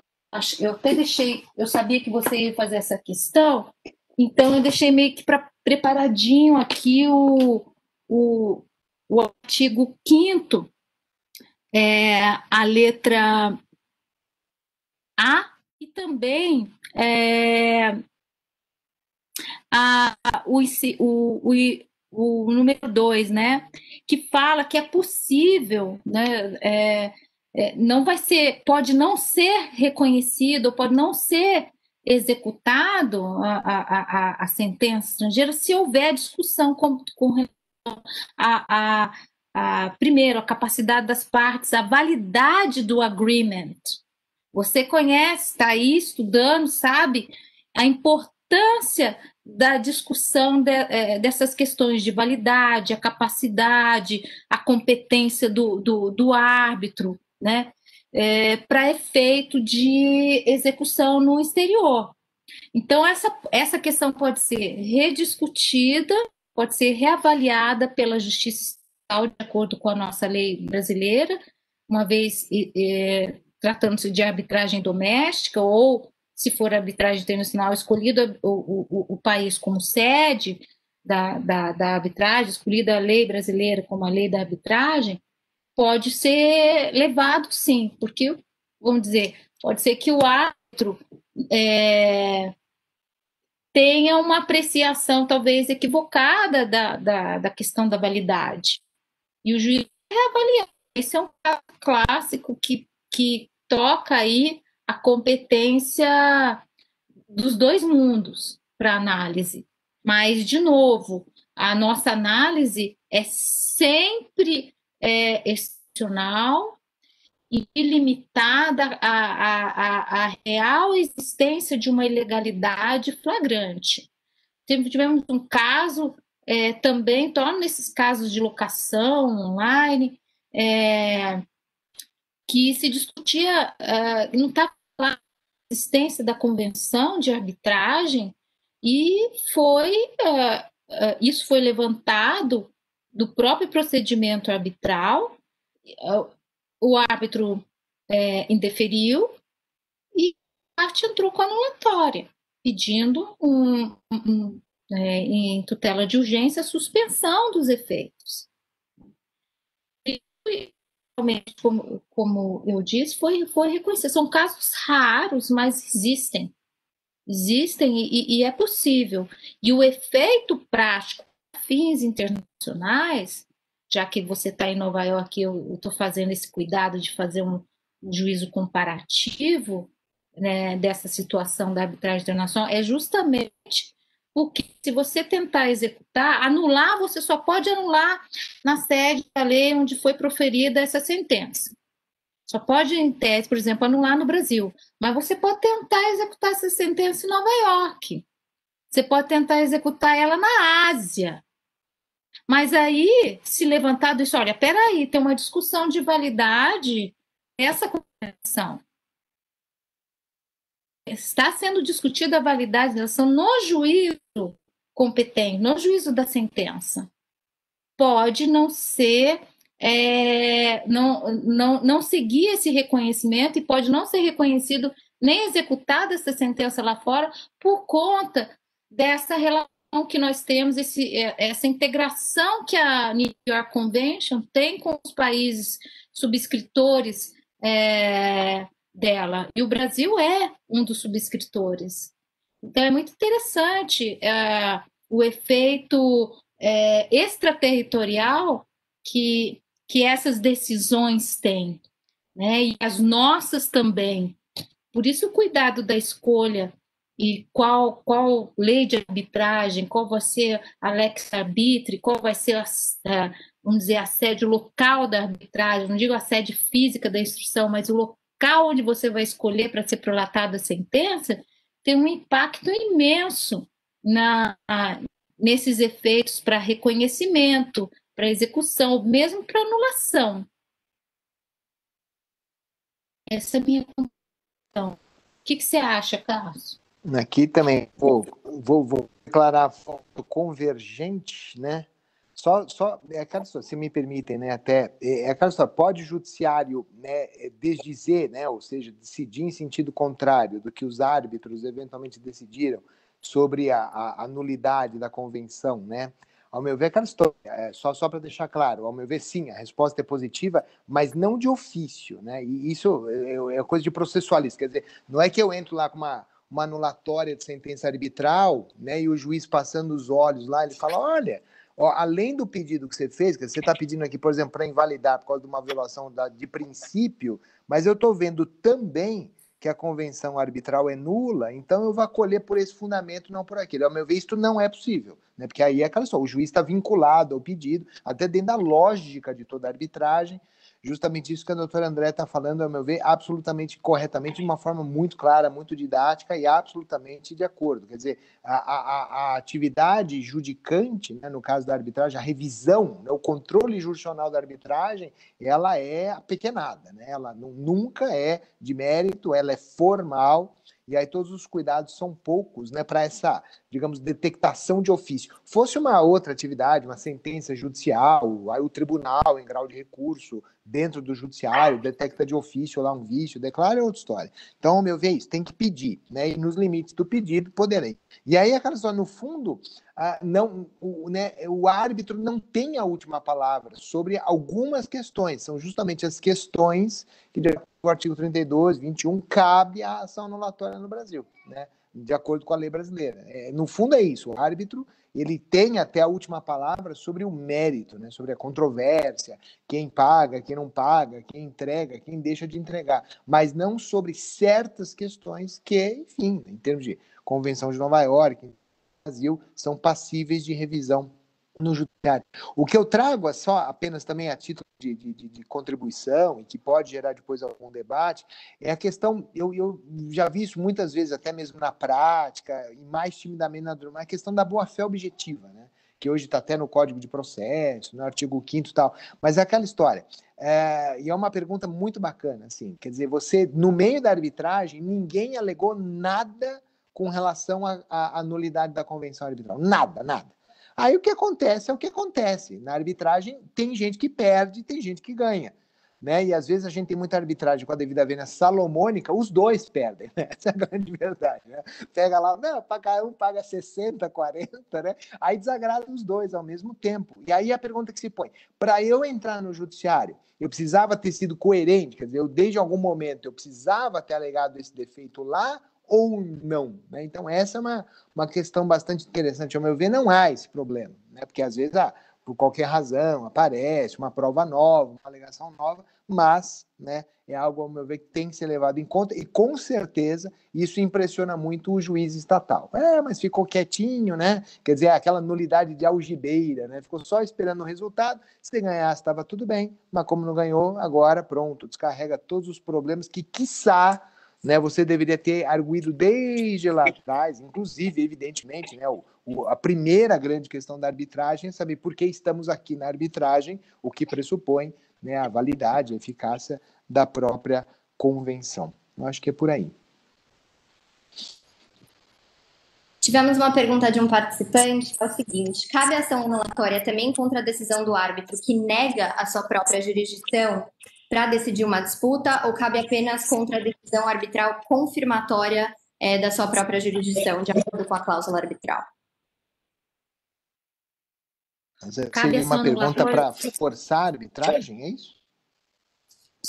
eu até deixei, eu sabia que você ia fazer essa questão, então eu deixei meio que pra, preparadinho aqui o, o, o artigo 5 é, a letra A e também é, a, o, o, o, número dois, né? Que fala que é possível, né? É, é, não vai ser, pode não ser reconhecido, pode não ser executado a, a, a, a sentença estrangeira se houver discussão com, com a, a, a, primeiro, a capacidade das partes, a validade do agreement. Você conhece, está aí estudando, sabe a importância da discussão de, é, dessas questões de validade, a capacidade, a competência do, do, do árbitro, né, é, para efeito de execução no exterior. Então, essa, essa questão pode ser rediscutida, pode ser reavaliada pela Justiça de acordo com a nossa lei brasileira, uma vez é, tratando-se de arbitragem doméstica ou se for arbitragem internacional, escolhido o, o, o país como sede da, da, da, arbitragem, escolhida a lei brasileira como a lei da arbitragem, pode ser levado sim, porque, vamos dizer, pode ser que o árbitro é, tenha uma apreciação talvez equivocada da, da, da questão da validade. E o juiz reavaliar. Esse é um caso clássico que, que toca aí a competência dos dois mundos para análise. Mas, de novo, a nossa análise é sempre é, excepcional e limitada à, à, à, real existência de uma ilegalidade flagrante. Tivemos um caso é, também, torna nesses casos de locação online, é, que se discutia, uh, não estava a existência da convenção de arbitragem, e foi uh, uh, isso foi levantado do próprio procedimento arbitral, o árbitro é, indeferiu e a parte entrou com anulatória, pedindo um, um, é, em tutela de urgência suspensão dos efeitos. E, realmente, como, como eu disse, foi, foi reconhecido. São casos raros, mas existem. Existem e, e é possível. E o efeito prático fins internacionais, já que você está em Nova York, eu estou fazendo esse cuidado de fazer um juízo comparativo né, dessa situação da arbitragem internacional, é justamente porque se você tentar executar, anular, você só pode anular na sede da lei onde foi proferida essa sentença. Só pode, em tese, por exemplo, anular no Brasil. Mas você pode tentar executar essa sentença em Nova York. Você pode tentar executar ela na Ásia. Mas aí, se levantado isso, olha, peraí, tem uma discussão de validade dessa convenção está sendo discutida a validade da ação no juízo competente, no juízo da sentença. Pode não ser, é, não, não, não seguir esse reconhecimento e pode não ser reconhecido nem executada essa sentença lá fora por conta dessa relação que nós temos, esse, é, essa integração que a New York Convention tem com os países subscritores é, dela. E o Brasil é um dos subscritores. Então é muito interessante é, o efeito é, extraterritorial que, que essas decisões têm, né? e as nossas também. Por isso, o cuidado da escolha e qual, qual lei de arbitragem, qual vai ser a lex arbitre, qual vai ser, a, vamos dizer, a sede local da arbitragem, não digo a sede física da instrução, mas o local onde você vai escolher para ser prolatada a sentença, tem um impacto imenso na, nesses efeitos para reconhecimento, para execução, mesmo para anulação. Essa é a minha conclusão. O que, que você acha, Carlos? Aqui também vou, vou, vou declarar convergente, né? Só, só é aquela se me permitem, né, até, é, é aquela pode o judiciário né, é, desdizer, né, ou seja, decidir em sentido contrário do que os árbitros eventualmente decidiram sobre a, a, a nulidade da convenção, né? Ao meu ver, aquela história, é, só, só para deixar claro, ao meu ver, sim, a resposta é positiva, mas não de ofício, né? E isso é, é coisa de processualista, quer dizer, não é que eu entro lá com uma, uma anulatória de sentença arbitral, né, e o juiz passando os olhos lá, ele fala, olha, Ó, além do pedido que você fez, que você está pedindo aqui, por exemplo, para invalidar por causa de uma violação da, de princípio, mas eu estou vendo também que a convenção arbitral é nula, então eu vou acolher por esse fundamento, não por aquele. Ao meu ver, isso não é possível, né? porque aí é aquela só, o juiz está vinculado ao pedido, até dentro da lógica de toda a arbitragem, justamente isso que a doutora André está falando, ao meu ver, absolutamente corretamente, de uma forma muito clara, muito didática e absolutamente de acordo. Quer dizer, a, a, a atividade judicante, né, no caso da arbitragem, a revisão, né, o controle jurisdicional da arbitragem, ela é apequenada, né? ela nunca é de mérito, ela é formal, e aí todos os cuidados são poucos né, para essa, digamos, detectação de ofício. Fosse uma outra atividade, uma sentença judicial, aí o tribunal, em grau de recurso, dentro do judiciário, detecta de ofício lá um vício, declara é outra história. Então, meu ver, isso tem que pedir, né? E nos limites do pedido, poderei. E aí, aquela história, no fundo, não, o, né, o árbitro não tem a última palavra sobre algumas questões, são justamente as questões que, de acordo com o artigo 32, 21, cabe a ação anulatória no Brasil, né? De acordo com a lei brasileira. É, no fundo é isso, o árbitro ele tem até a última palavra sobre o mérito, né? sobre a controvérsia, quem paga, quem não paga, quem entrega, quem deixa de entregar, mas não sobre certas questões que, enfim, em termos de Convenção de Nova York, Brasil, são passíveis de revisão no judiciário. O que eu trago é só apenas também a título de, de, de, contribuição e que pode gerar depois algum debate é a questão, eu, eu já vi isso muitas vezes, até mesmo na prática, e mais timidamente na durma, a questão da boa-fé objetiva, né? que hoje está até no Código de Processo, no artigo 5 e tal, mas é aquela história. É, e é uma pergunta muito bacana, assim, quer dizer, você, no meio da arbitragem, ninguém alegou nada com relação à nulidade da convenção arbitral, nada, nada. Aí o que acontece é o que acontece. Na arbitragem tem gente que perde, tem gente que ganha. Né? E às vezes a gente tem muita arbitragem com a devida vênia salomônica, os dois perdem, né? Essa é a grande verdade, né? Pega lá, não, paga um paga 60, 40, né? Aí desagrada os dois ao mesmo tempo. E aí a pergunta que se põe, para eu entrar no judiciário, eu precisava ter sido coerente, quer dizer, eu desde algum momento eu precisava ter alegado esse defeito lá ou não. Né? Então, essa é uma, uma questão bastante interessante. Ao meu ver, não há esse problema, né? porque às vezes, ah, por qualquer razão, aparece uma prova nova, uma alegação nova, mas né, é algo, ao meu ver, que tem que ser levado em conta e, com certeza, isso impressiona muito o juiz estatal. É, mas ficou quietinho, né? Quer dizer, aquela nulidade de algibeira, né? Ficou só esperando o resultado. Se ganhasse, estava tudo bem, mas como não ganhou, agora pronto, descarrega todos os problemas que, quiçá, né, você deveria ter arguído desde lá atrás, inclusive, evidentemente, né, o, o, a primeira grande questão da arbitragem é saber por que estamos aqui na arbitragem, o que pressupõe né, a validade, a eficácia da própria convenção. Eu acho que é por aí. Tivemos uma pergunta de um participante, é o seguinte: cabe ação anulatória também contra a decisão do árbitro que nega a sua própria jurisdição para decidir uma disputa ou cabe apenas contra a decisão arbitral confirmatória é, da sua própria jurisdição, de acordo com a cláusula arbitral? Seria uma pergunta para forçar a arbitragem, é isso?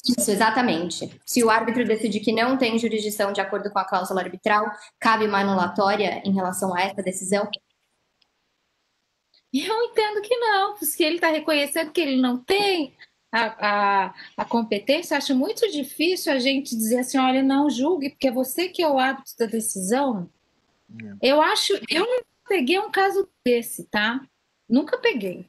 Isso, exatamente. Se o árbitro decidir que não tem jurisdição de acordo com a cláusula arbitral, cabe uma anulatória em relação a essa decisão? Eu entendo que não, se ele está reconhecendo que ele não tem, a, a, a, competência, acho muito difícil a gente dizer assim, olha, não julgue, porque é você que é o hábito da decisão. É. Eu acho, eu não peguei um caso desse, tá? Nunca peguei.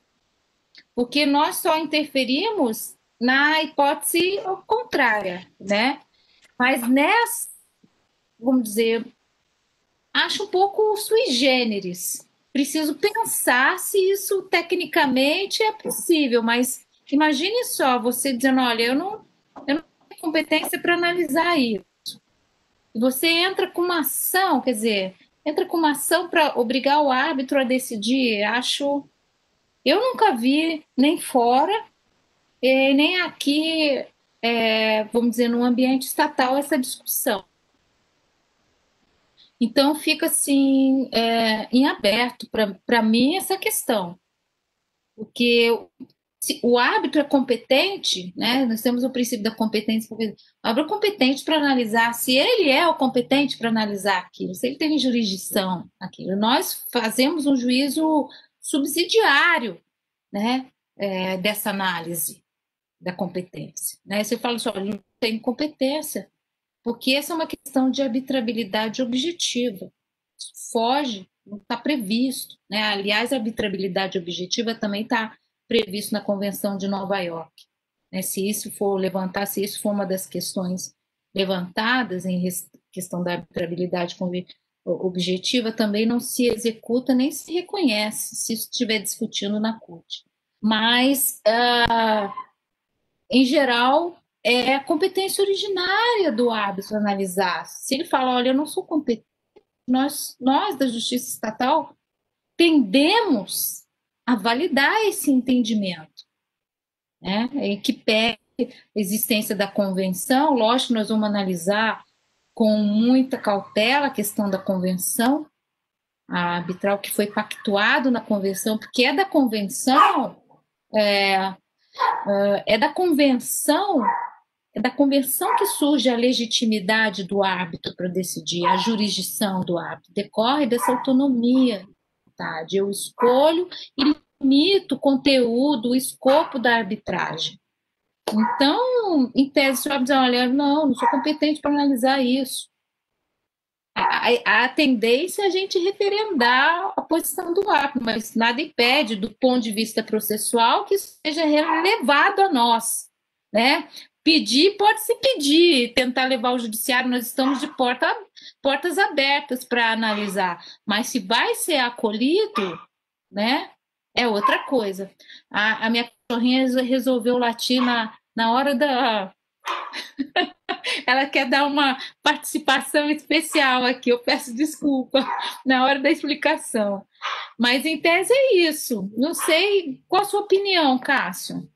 Porque nós só interferimos na hipótese contrária, né? Mas nessa, vamos dizer, acho um pouco sui generis. Preciso pensar se isso tecnicamente é possível, mas Imagine só você dizendo, olha, eu não, eu não tenho competência para analisar isso. Você entra com uma ação, quer dizer, entra com uma ação para obrigar o árbitro a decidir. Acho. Eu nunca vi, nem fora, nem aqui, é, vamos dizer, no ambiente estatal, essa discussão. Então, fica assim, é, em aberto para mim essa questão. Porque se o árbitro é competente, né? Nós temos o princípio da competência. O árbitro é competente para analisar se ele é o competente para analisar aquilo, se ele tem jurisdição aquilo. Nós fazemos um juízo subsidiário, né? É, dessa análise da competência. Né? Você fala só, não tem competência, porque essa é uma questão de arbitrabilidade objetiva. Foge, não está previsto. Né? Aliás, a arbitrabilidade objetiva também está previsto na Convenção de Nova York. Né? Se isso for levantar, se isso for uma das questões levantadas em questão da arbitrabilidade objetiva, também não se executa nem se reconhece se isso estiver discutindo na corte. Mas, uh, em geral, é a competência originária do árbitro analisar. Se ele fala, olha, eu não sou competente, nós, nós da Justiça Estatal tendemos a validar esse entendimento, né? Em que pega a existência da convenção, lógico, nós vamos analisar com muita cautela a questão da convenção a arbitral que foi pactuado na convenção, porque é da convenção, é, é, é da convenção é da convenção que surge a legitimidade do árbitro para decidir, a jurisdição do árbitro, decorre dessa autonomia vontade. Eu escolho e limito o conteúdo, o escopo da arbitragem. Então, em tese, o árbitro diz, olha, não, não sou competente para analisar isso. a, a, tendência é a gente referendar a posição do árbitro, mas nada impede, do ponto de vista processual, que seja relevado a nós, né? Pedir, pode se pedir, tentar levar o judiciário, nós estamos de porta, portas abertas para analisar, mas se vai ser acolhido, né, é outra coisa. A, a minha cachorrinha resolveu latir na, na hora da, ela quer dar uma participação especial aqui, eu peço desculpa na hora da explicação. Mas em tese é isso. Não sei qual a sua opinião, Cássio.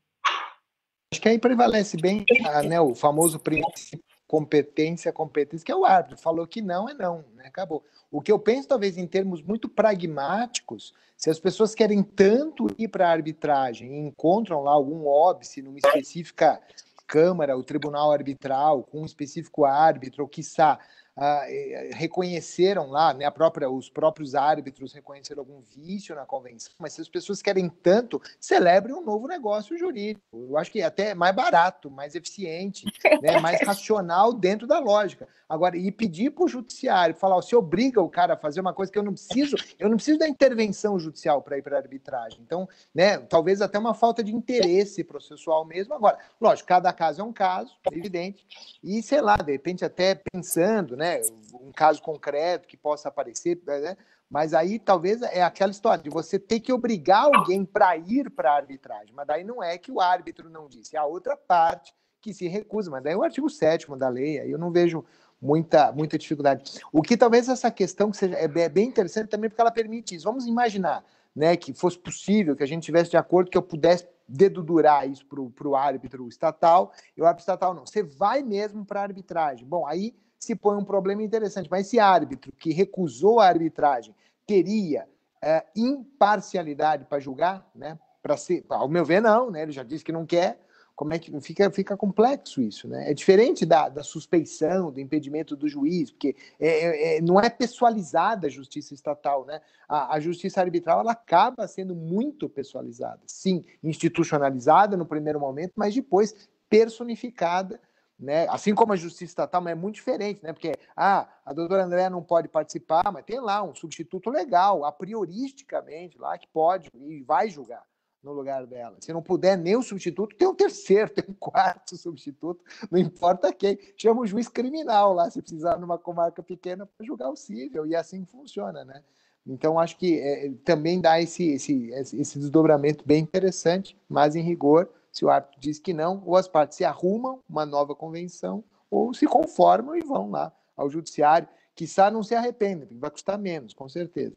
Acho que aí prevalece bem né, o famoso princípio competência, competência, que é o árbitro. Falou que não, é não, né? acabou. O que eu penso, talvez, em termos muito pragmáticos, se as pessoas querem tanto ir para a arbitragem e encontram lá algum óbice numa específica Câmara, o Tribunal Arbitral, com um específico árbitro, ou quiçá ah, reconheceram lá, né, a própria, os próprios árbitros reconheceram algum vício na convenção, mas se as pessoas querem tanto, celebrem um novo negócio jurídico. Eu acho que é até mais barato, mais eficiente, né, mais racional dentro da lógica. Agora, e pedir para o judiciário, falar, se obriga o cara a fazer uma coisa que eu não preciso, eu não preciso da intervenção judicial para ir para a arbitragem. Então, né, talvez até uma falta de interesse processual mesmo. Agora, lógico, cada caso é um caso, é evidente, e sei lá, de repente até pensando, né, né, um caso concreto que possa aparecer, né? mas aí talvez é aquela história de você ter que obrigar alguém para ir para a arbitragem, mas daí não é que o árbitro não disse, é a outra parte que se recusa, mas daí é o artigo 7 da lei, aí eu não vejo muita, muita dificuldade. O que talvez essa questão que seja, é, é bem interessante também porque ela permite isso. Vamos imaginar né, que fosse possível, que a gente tivesse de acordo, que eu pudesse dedurar isso para o árbitro estatal, e o árbitro estatal não. Você vai mesmo para a arbitragem. Bom, aí se põe um problema interessante. Mas esse árbitro que recusou a arbitragem teria é, imparcialidade para julgar, né? Para ser, ao meu ver, não, né? Ele já disse que não quer. Como é que fica, fica complexo isso, né? É diferente da, da suspeição, do impedimento do juiz, porque é, é, é não é pessoalizada a justiça estatal, né? A, a justiça arbitral ela acaba sendo muito pessoalizada, sim, institucionalizada no primeiro momento, mas depois personificada né? Assim como a justiça estatal, mas é muito diferente, né? Porque ah, a doutora André não pode participar, mas tem lá um substituto legal, a prioristicamente lá, que pode e vai julgar no lugar dela. Se não puder nem o substituto, tem um terceiro, tem um quarto substituto, não importa quem. Chama o juiz criminal lá, se precisar numa comarca pequena para julgar o cível, e assim funciona, né? Então, acho que é, também dá esse, esse, esse desdobramento bem interessante, mas em rigor, se o árbitro diz que não, ou as partes se arrumam uma nova convenção, ou se conformam e vão lá ao judiciário. Quiçá não se arrependem, vai custar menos, com certeza.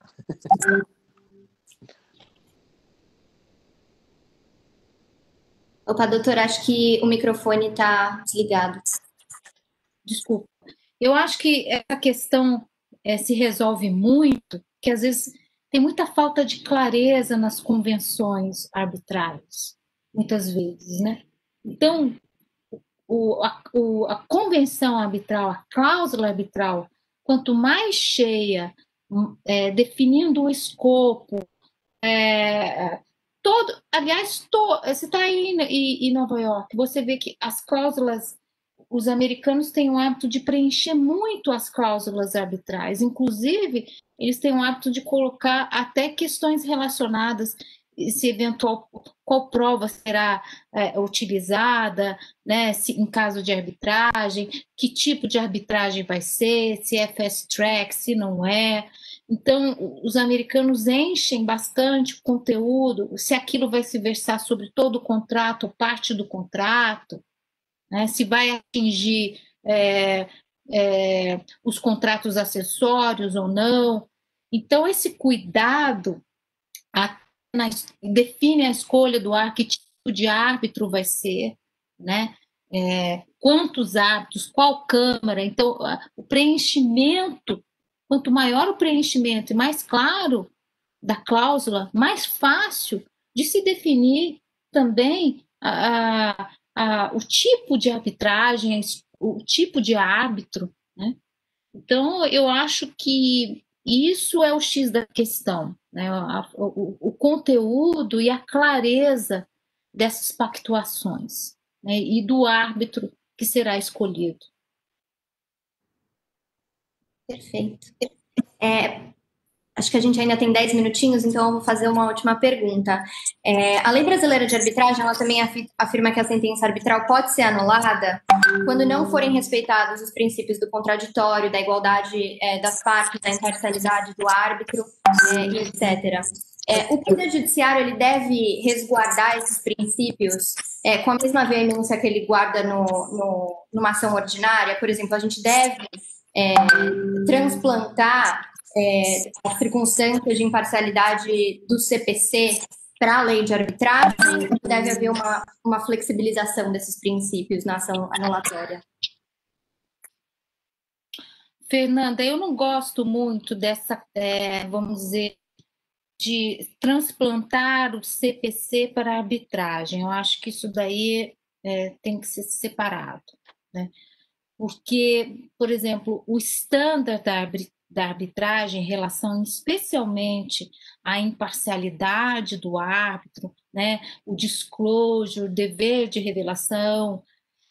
Opa, doutor, acho que o microfone está desligado. Desculpa. Eu acho que essa questão é, se resolve muito, que às vezes tem muita falta de clareza nas convenções arbitrais muitas vezes, né? Então, o, a, o, a convenção arbitral, a cláusula arbitral, quanto mais cheia, é, definindo o escopo, é, todo, aliás, to, você está aí em, em Nova York, você vê que as cláusulas, os americanos têm o hábito de preencher muito as cláusulas arbitrais, inclusive eles têm o hábito de colocar até questões relacionadas se eventual qual prova será é, utilizada, né, se, em caso de arbitragem, que tipo de arbitragem vai ser, se é fast track, se não é. Então, os americanos enchem bastante o conteúdo, se aquilo vai se versar sobre todo o contrato parte do contrato, né, se vai atingir é, é, os contratos acessórios ou não. Então, esse cuidado na, define a escolha do ar, que tipo de árbitro vai ser, né? É, quantos árbitros, qual câmara. Então, o preenchimento, quanto maior o preenchimento e mais claro da cláusula, mais fácil de se definir também a, a, o tipo de arbitragem, o tipo de árbitro. Né? Então, eu acho que isso é o X da questão né, a, o, o, conteúdo e a clareza dessas pactuações né, e do árbitro que será escolhido. Perfeito. É, acho que a gente ainda tem 10 minutinhos, então eu vou fazer uma última pergunta. É, a lei brasileira de arbitragem, ela também afirma que a sentença arbitral pode ser anulada quando não forem respeitados os princípios do contraditório, da igualdade é, das partes, da imparcialidade do árbitro, é, etc. É, o Poder Judiciário ele deve resguardar esses princípios é, com a mesma veemência que ele guarda no, no, numa ação ordinária? Por exemplo, a gente deve é, transplantar é, as circunstâncias de imparcialidade do CPC para a lei de arbitragem? Deve haver uma, uma flexibilização desses princípios na ação anulatória? Fernanda, eu não gosto muito dessa, é, vamos dizer, de transplantar o CPC para a arbitragem. Eu acho que isso daí é, tem que ser separado, né? Porque, por exemplo, o estándar da, da arbitragem em relação especialmente à imparcialidade do árbitro, né? o disclosure, o dever de revelação,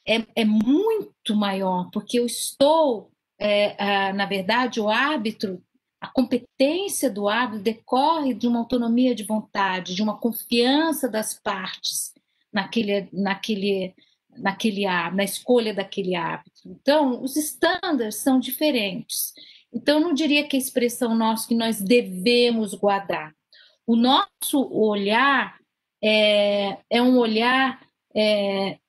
é, é muito maior, porque eu estou, é, na verdade, o árbitro a competência do árbitro decorre de uma autonomia de vontade, de uma confiança das partes naquele, naquele, naquele na escolha daquele árbitro. Então, os estándares são diferentes. Então, não diria que a expressão nossa que nós devemos guardar. O nosso olhar é, é um olhar é,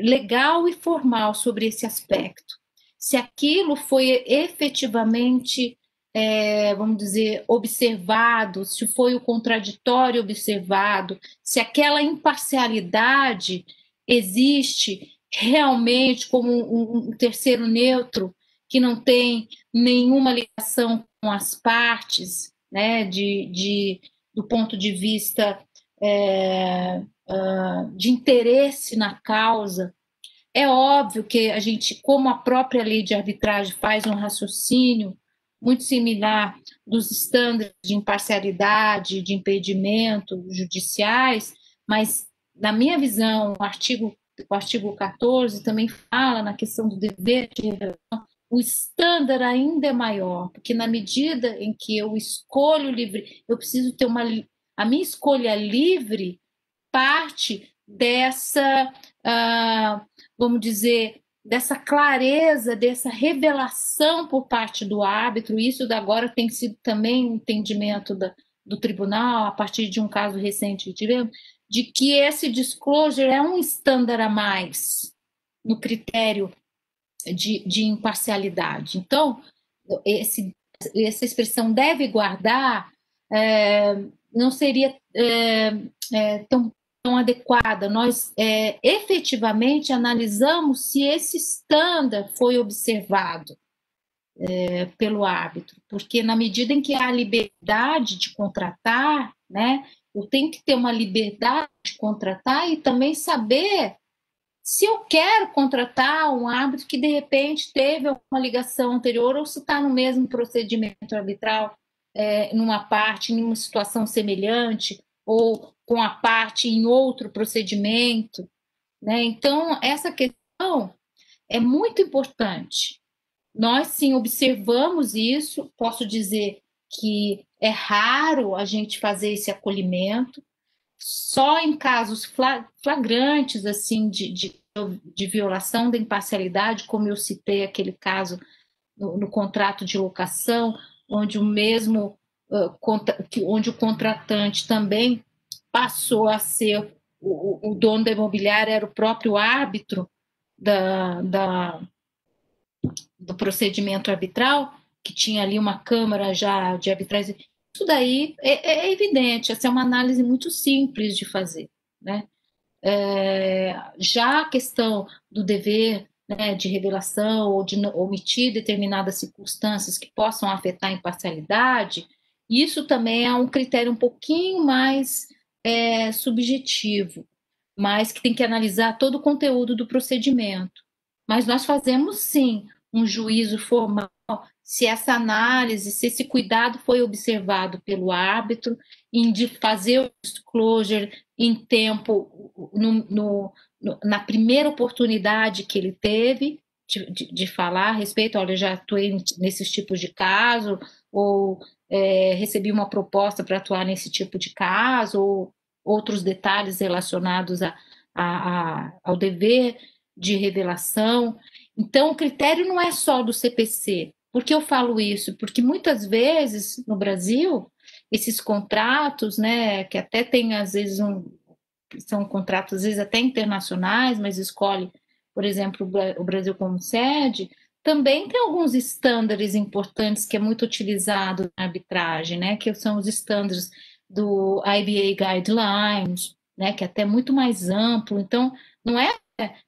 legal e formal sobre esse aspecto. Se aquilo foi efetivamente é, vamos dizer, observado, se foi o contraditório observado, se aquela imparcialidade existe realmente como um, um terceiro neutro que não tem nenhuma ligação com as partes, né, de, de do ponto de vista é, uh, de interesse na causa. É óbvio que a gente, como a própria lei de arbitragem faz um raciocínio muito similar dos estándares de imparcialidade, de impedimento judiciais, mas, na minha visão, o artigo, o artigo 14 também fala na questão do dever de revelação, o estándar ainda é maior, porque na medida em que eu escolho livre, eu preciso ter uma. A minha escolha livre parte dessa, uh, vamos dizer, dessa clareza, dessa revelação por parte do árbitro. Isso agora tem sido também entendimento da, do tribunal, a partir de um caso recente que tivemos, de que esse disclosure é um estándar a mais no critério de, de imparcialidade. Então, esse, essa expressão deve guardar é, não seria é, é, tão tão adequada, nós é, efetivamente analisamos se esse estándar foi observado é, pelo árbitro, porque na medida em que há liberdade de contratar, né, eu tenho que ter uma liberdade de contratar e também saber se eu quero contratar um árbitro que de repente teve uma ligação anterior ou se está no mesmo procedimento arbitral, é, numa parte, em uma situação semelhante, ou com a parte em outro procedimento. Né? Então, essa questão é muito importante. Nós, sim, observamos isso, posso dizer que é raro a gente fazer esse acolhimento, só em casos flagrantes, assim, de, de, de violação da imparcialidade, como eu citei aquele caso no, no contrato de locação, onde o mesmo onde o contratante também passou a ser o, o dono da imobiliária era o próprio árbitro da, da, do procedimento arbitral, que tinha ali uma câmara já de arbitragem. Isso daí é, é evidente, essa é uma análise muito simples de fazer. Né? É, já a questão do dever né, de revelação ou de omitir determinadas circunstâncias que possam afetar a imparcialidade, isso também é um critério um pouquinho mais é, subjetivo, mas que tem que analisar todo o conteúdo do procedimento. Mas nós fazemos sim um juízo formal se essa análise, se esse cuidado foi observado pelo árbitro em fazer o disclosure em tempo, no, no, no, na primeira oportunidade que ele teve, de, de, de, falar a respeito, olha, já atuei nesses tipos de caso, ou é, recebi uma proposta para atuar nesse tipo de caso, ou outros detalhes relacionados a, a, a, ao dever de revelação. Então, o critério não é só do CPC. Por que eu falo isso? Porque muitas vezes no Brasil, esses contratos, né, que até tem às vezes um, são contratos às vezes até internacionais, mas escolhe por exemplo, o Brasil como sede, também tem alguns estándares importantes que é muito utilizado na arbitragem, né? Que são os estándares do IBA Guidelines, né? Que é até muito mais amplo. Então, não é,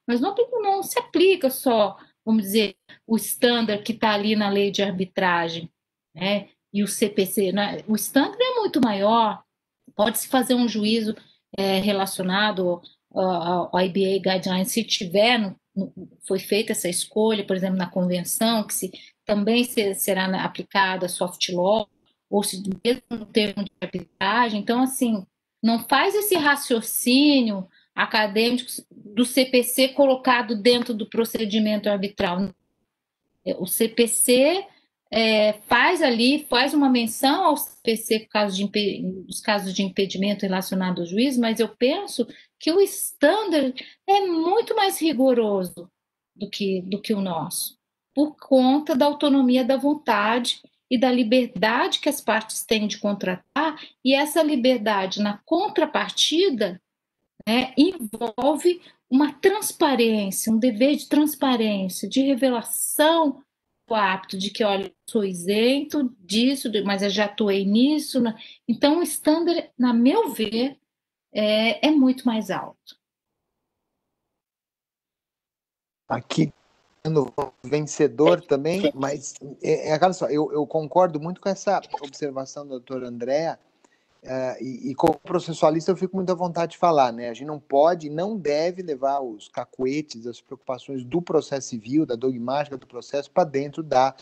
mas não, não se aplica só, vamos dizer, o estándar que está ali na lei de arbitragem, né? E o CPC, né? o estándar é muito maior. Pode-se fazer um juízo é, relacionado o IBA Guidelines, se tiver, no, foi feita essa escolha, por exemplo, na convenção, que se, também se, será aplicada soft law, ou se mesmo no termo de arbitragem. Então, assim, não faz esse raciocínio acadêmico do CPC colocado dentro do procedimento arbitral. O CPC é, faz ali, faz uma menção ao CPC caso de, dos casos de impedimento relacionado ao juiz, mas eu penso que o standard é muito mais rigoroso do que, do que o nosso, por conta da autonomia da vontade e da liberdade que as partes têm de contratar, e essa liberdade na contrapartida né, envolve uma transparência, um dever de transparência, de revelação do apto, de que, olha, sou isento disso, mas eu já atuei nisso. Né? Então, o standard, na meu ver, é, é muito mais alto. Aqui no vencedor também, mas é, é só, eu, eu, concordo muito com essa observação da doutora Andréa, uh, e, e, como processualista eu fico muito à vontade de falar, né? A gente não pode, não deve levar os cacuetes, as preocupações do processo civil, da dogmática do processo, para dentro da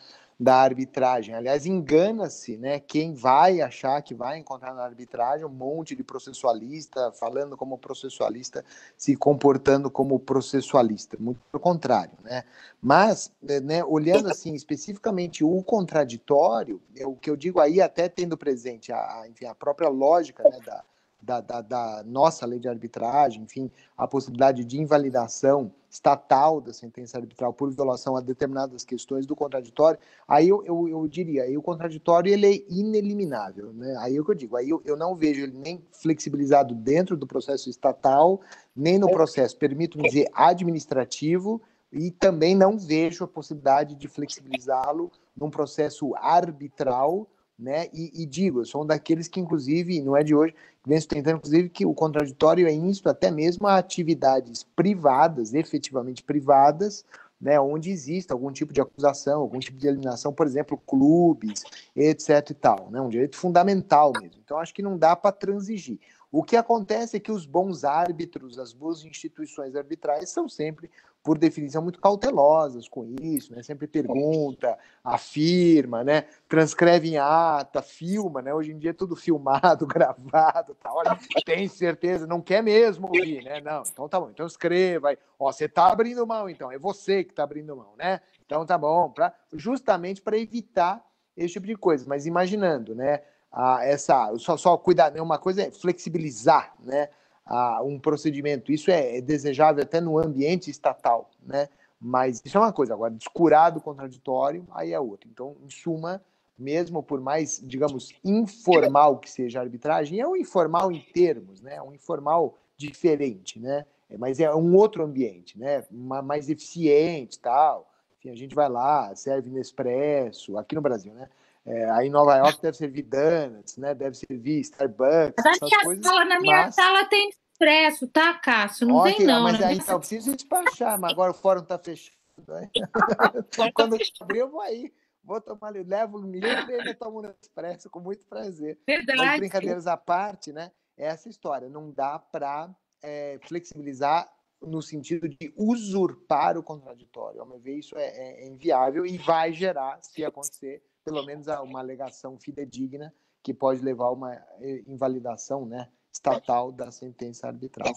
da arbitragem. Aliás, engana-se né, quem vai achar que vai encontrar na arbitragem um monte de processualista falando como processualista, se comportando como processualista. Muito pelo contrário. Né? Mas, né, olhando assim especificamente o contraditório, é o que eu digo aí, até tendo presente a, enfim, a própria lógica né, da, da, da, da, nossa lei de arbitragem, enfim, a possibilidade de invalidação estatal da sentença arbitral por violação a determinadas questões do contraditório, aí eu, eu, eu diria, aí o contraditório ele é ineliminável, né? Aí é o que eu digo, aí eu, eu não vejo ele nem flexibilizado dentro do processo estatal, nem no processo, permito-me dizer, administrativo, e também não vejo a possibilidade de flexibilizá-lo num processo arbitral, né? E, e, digo, eu sou um daqueles que, inclusive, não é de hoje, vem sustentando, inclusive, que o contraditório é insto até mesmo a atividades privadas, efetivamente privadas, né, onde existe algum tipo de acusação, algum tipo de eliminação, por exemplo, clubes, etc e tal, né, um direito fundamental mesmo. Então, acho que não dá para transigir. O que acontece é que os bons árbitros, as boas instituições arbitrais são sempre por definição, muito cautelosas com isso, né? Sempre pergunta, afirma, né? Transcreve em ata, filma, né? Hoje em dia é tudo filmado, gravado, tá? Olha, tem certeza, não quer mesmo ouvir, né? Não, então tá bom, então escreva aí. Ó, você tá abrindo mão, então, é você que tá abrindo mão, né? Então tá bom, pra, justamente para evitar esse tipo de coisa, mas imaginando, né? Ah, essa, só, só cuidar, né? Uma coisa é flexibilizar, né? A um procedimento. Isso é, é desejável até no ambiente estatal, né? Mas isso é uma coisa. Agora, descurado contraditório, aí é outra. Então, em suma, mesmo por mais, digamos, informal que seja a arbitragem, é um informal em termos, né? É um informal diferente, né? É, mas é um outro ambiente, né? mais eficiente, tal. Enfim, a gente vai lá, serve Nespresso, aqui no Brasil, né? É, aí em Nova York deve servir donuts, né? Deve servir Starbucks. Na minha, coisas, sala, na minha mas... sala tem expresso, tá, Cássio? Não okay, vem não. Mas aí então, eu preciso despachar, mas agora o fórum tá fechado. Né? Quando abrir, eu vou aí. Vou tomar levo um livro e ainda tomo um expresso com muito prazer. Verdade. Mas brincadeiras à parte, né? É essa história. Não dá para é, flexibilizar no sentido de usurpar o contraditório. Ao meu ver, isso é, é, é inviável e vai gerar, se acontecer, pelo menos uma alegação fidedigna que pode levar a uma eh, invalidação né, estatal da sentença arbitral.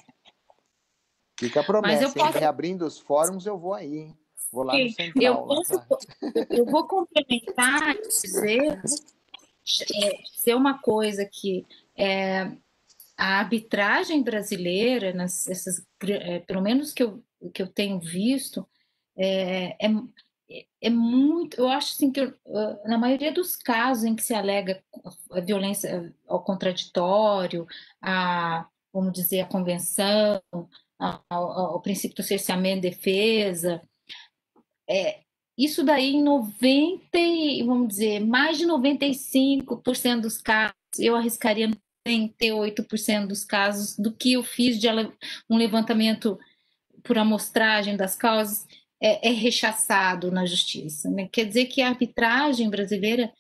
Fica a promessa, posso... reabrindo os fóruns, eu vou aí. Hein? Vou lá no central. Eu, posso, eu vou complementar e dizer, é, dizer uma coisa que é, a arbitragem brasileira, nas, essas, é, pelo menos que eu, que eu tenho visto, é, é, é muito, eu acho assim que eu, na maioria dos casos em que se alega a violência ao contraditório, a, vamos dizer, a convenção, ao, ao princípio do cerceamento e defesa, é, isso daí em 90, vamos dizer, mais de 95% dos casos, eu arriscaria 98% dos casos do que eu fiz de um levantamento por amostragem das causas é, é rechaçado na justiça. Né? Quer dizer que a arbitragem brasileira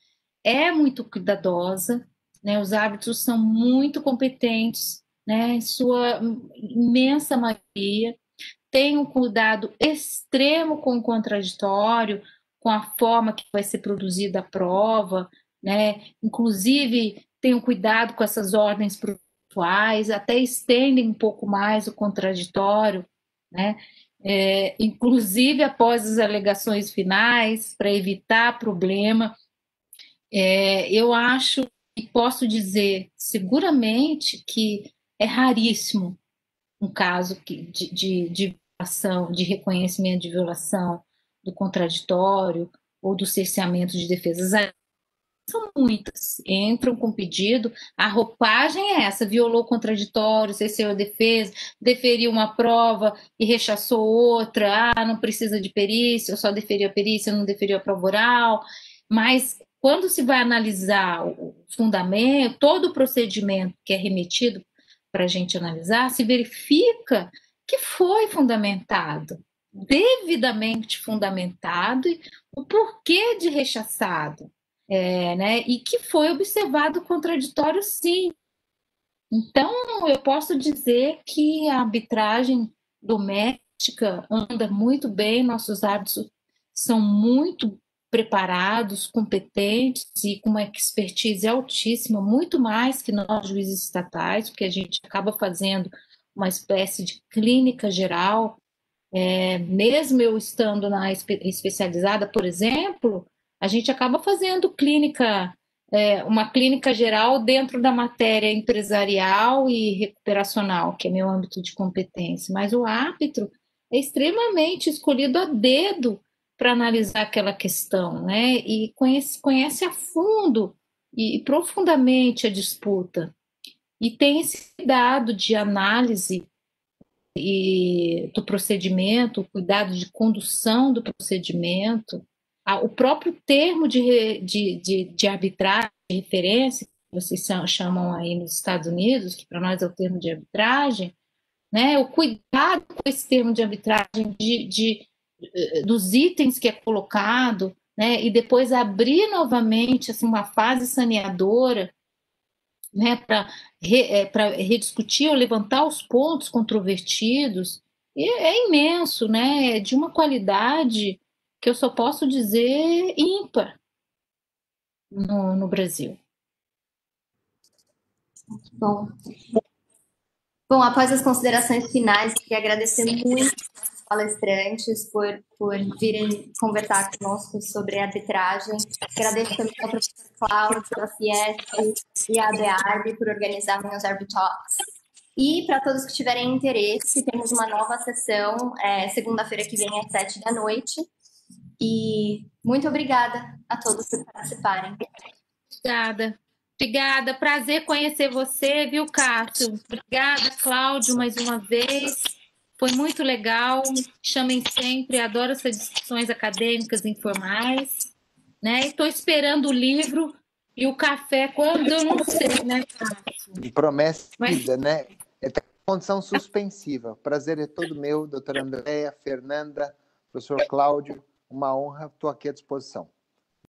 é muito cuidadosa, né? os árbitros são muito competentes, né? em sua imensa maioria, tem um cuidado extremo com o contraditório, com a forma que vai ser produzida a prova, né? inclusive tem um cuidado com essas ordens processuais, até estendem um pouco mais o contraditório, né? É, inclusive após as alegações finais, para evitar problema. É, eu acho e posso dizer seguramente que é raríssimo um caso de, de, de violação, de reconhecimento de violação do contraditório ou do cerceamento de defesas são muitas. Entram com pedido, a roupagem é essa: violou contraditório, cessou a defesa, deferiu uma prova e rechaçou outra, ah, não precisa de perícia, só deferiu a perícia, não deferiu a prova oral. Mas quando se vai analisar o fundamento, todo o procedimento que é remetido para a gente analisar, se verifica que foi fundamentado, devidamente fundamentado, o porquê de rechaçado é, né, e que foi observado contraditório, sim. Então, eu posso dizer que a arbitragem doméstica anda muito bem, nossos árbitros são muito preparados, competentes e com uma expertise altíssima, muito mais que nós, juízes estatais, porque a gente acaba fazendo uma espécie de clínica geral. É, mesmo eu estando na espe especializada, por exemplo, a gente acaba fazendo clínica, é, uma clínica geral dentro da matéria empresarial e recuperacional, que é meu âmbito de competência, mas o árbitro é extremamente escolhido a dedo para analisar aquela questão, né? E conhece, conhece a fundo e, profundamente a disputa. E tem esse cuidado de análise e do procedimento, cuidado de condução do procedimento, o próprio termo de, de, de, de arbitragem, de referência, que vocês chamam aí nos Estados Unidos, que para nós é o termo de arbitragem, né, o cuidado com esse termo de arbitragem, de, de, eh, dos itens que é colocado, né, e depois abrir novamente assim, uma fase saneadora né, para re, é, rediscutir ou levantar os pontos controvertidos, é imenso, né, é de uma qualidade que eu só posso dizer ímpar no, no Brasil. Bom. Bom, após as considerações finais, queria agradecer muito aos palestrantes por, por virem conversar conosco sobre arbitragem. Agradeço também ao professor Cláudio, a Fiesp e a ABARB por organizarem os Arbitalks. E para todos que tiverem interesse, temos uma nova sessão é, segunda-feira que vem às sete da noite. E muito obrigada a todos por participarem. Obrigada. Obrigada, prazer conhecer você, viu, Cássio? Obrigada, Cláudio, mais uma vez. Foi muito legal. Chamem sempre, adoro essas discussões acadêmicas informais. Né? Estou esperando o livro e o café quando eu não sei, né, Cássio? Promessa, Mas... né? É condição suspensiva. Prazer é todo meu, doutora Andréia, Fernanda, professor Cláudio uma honra, estou aqui à disposição.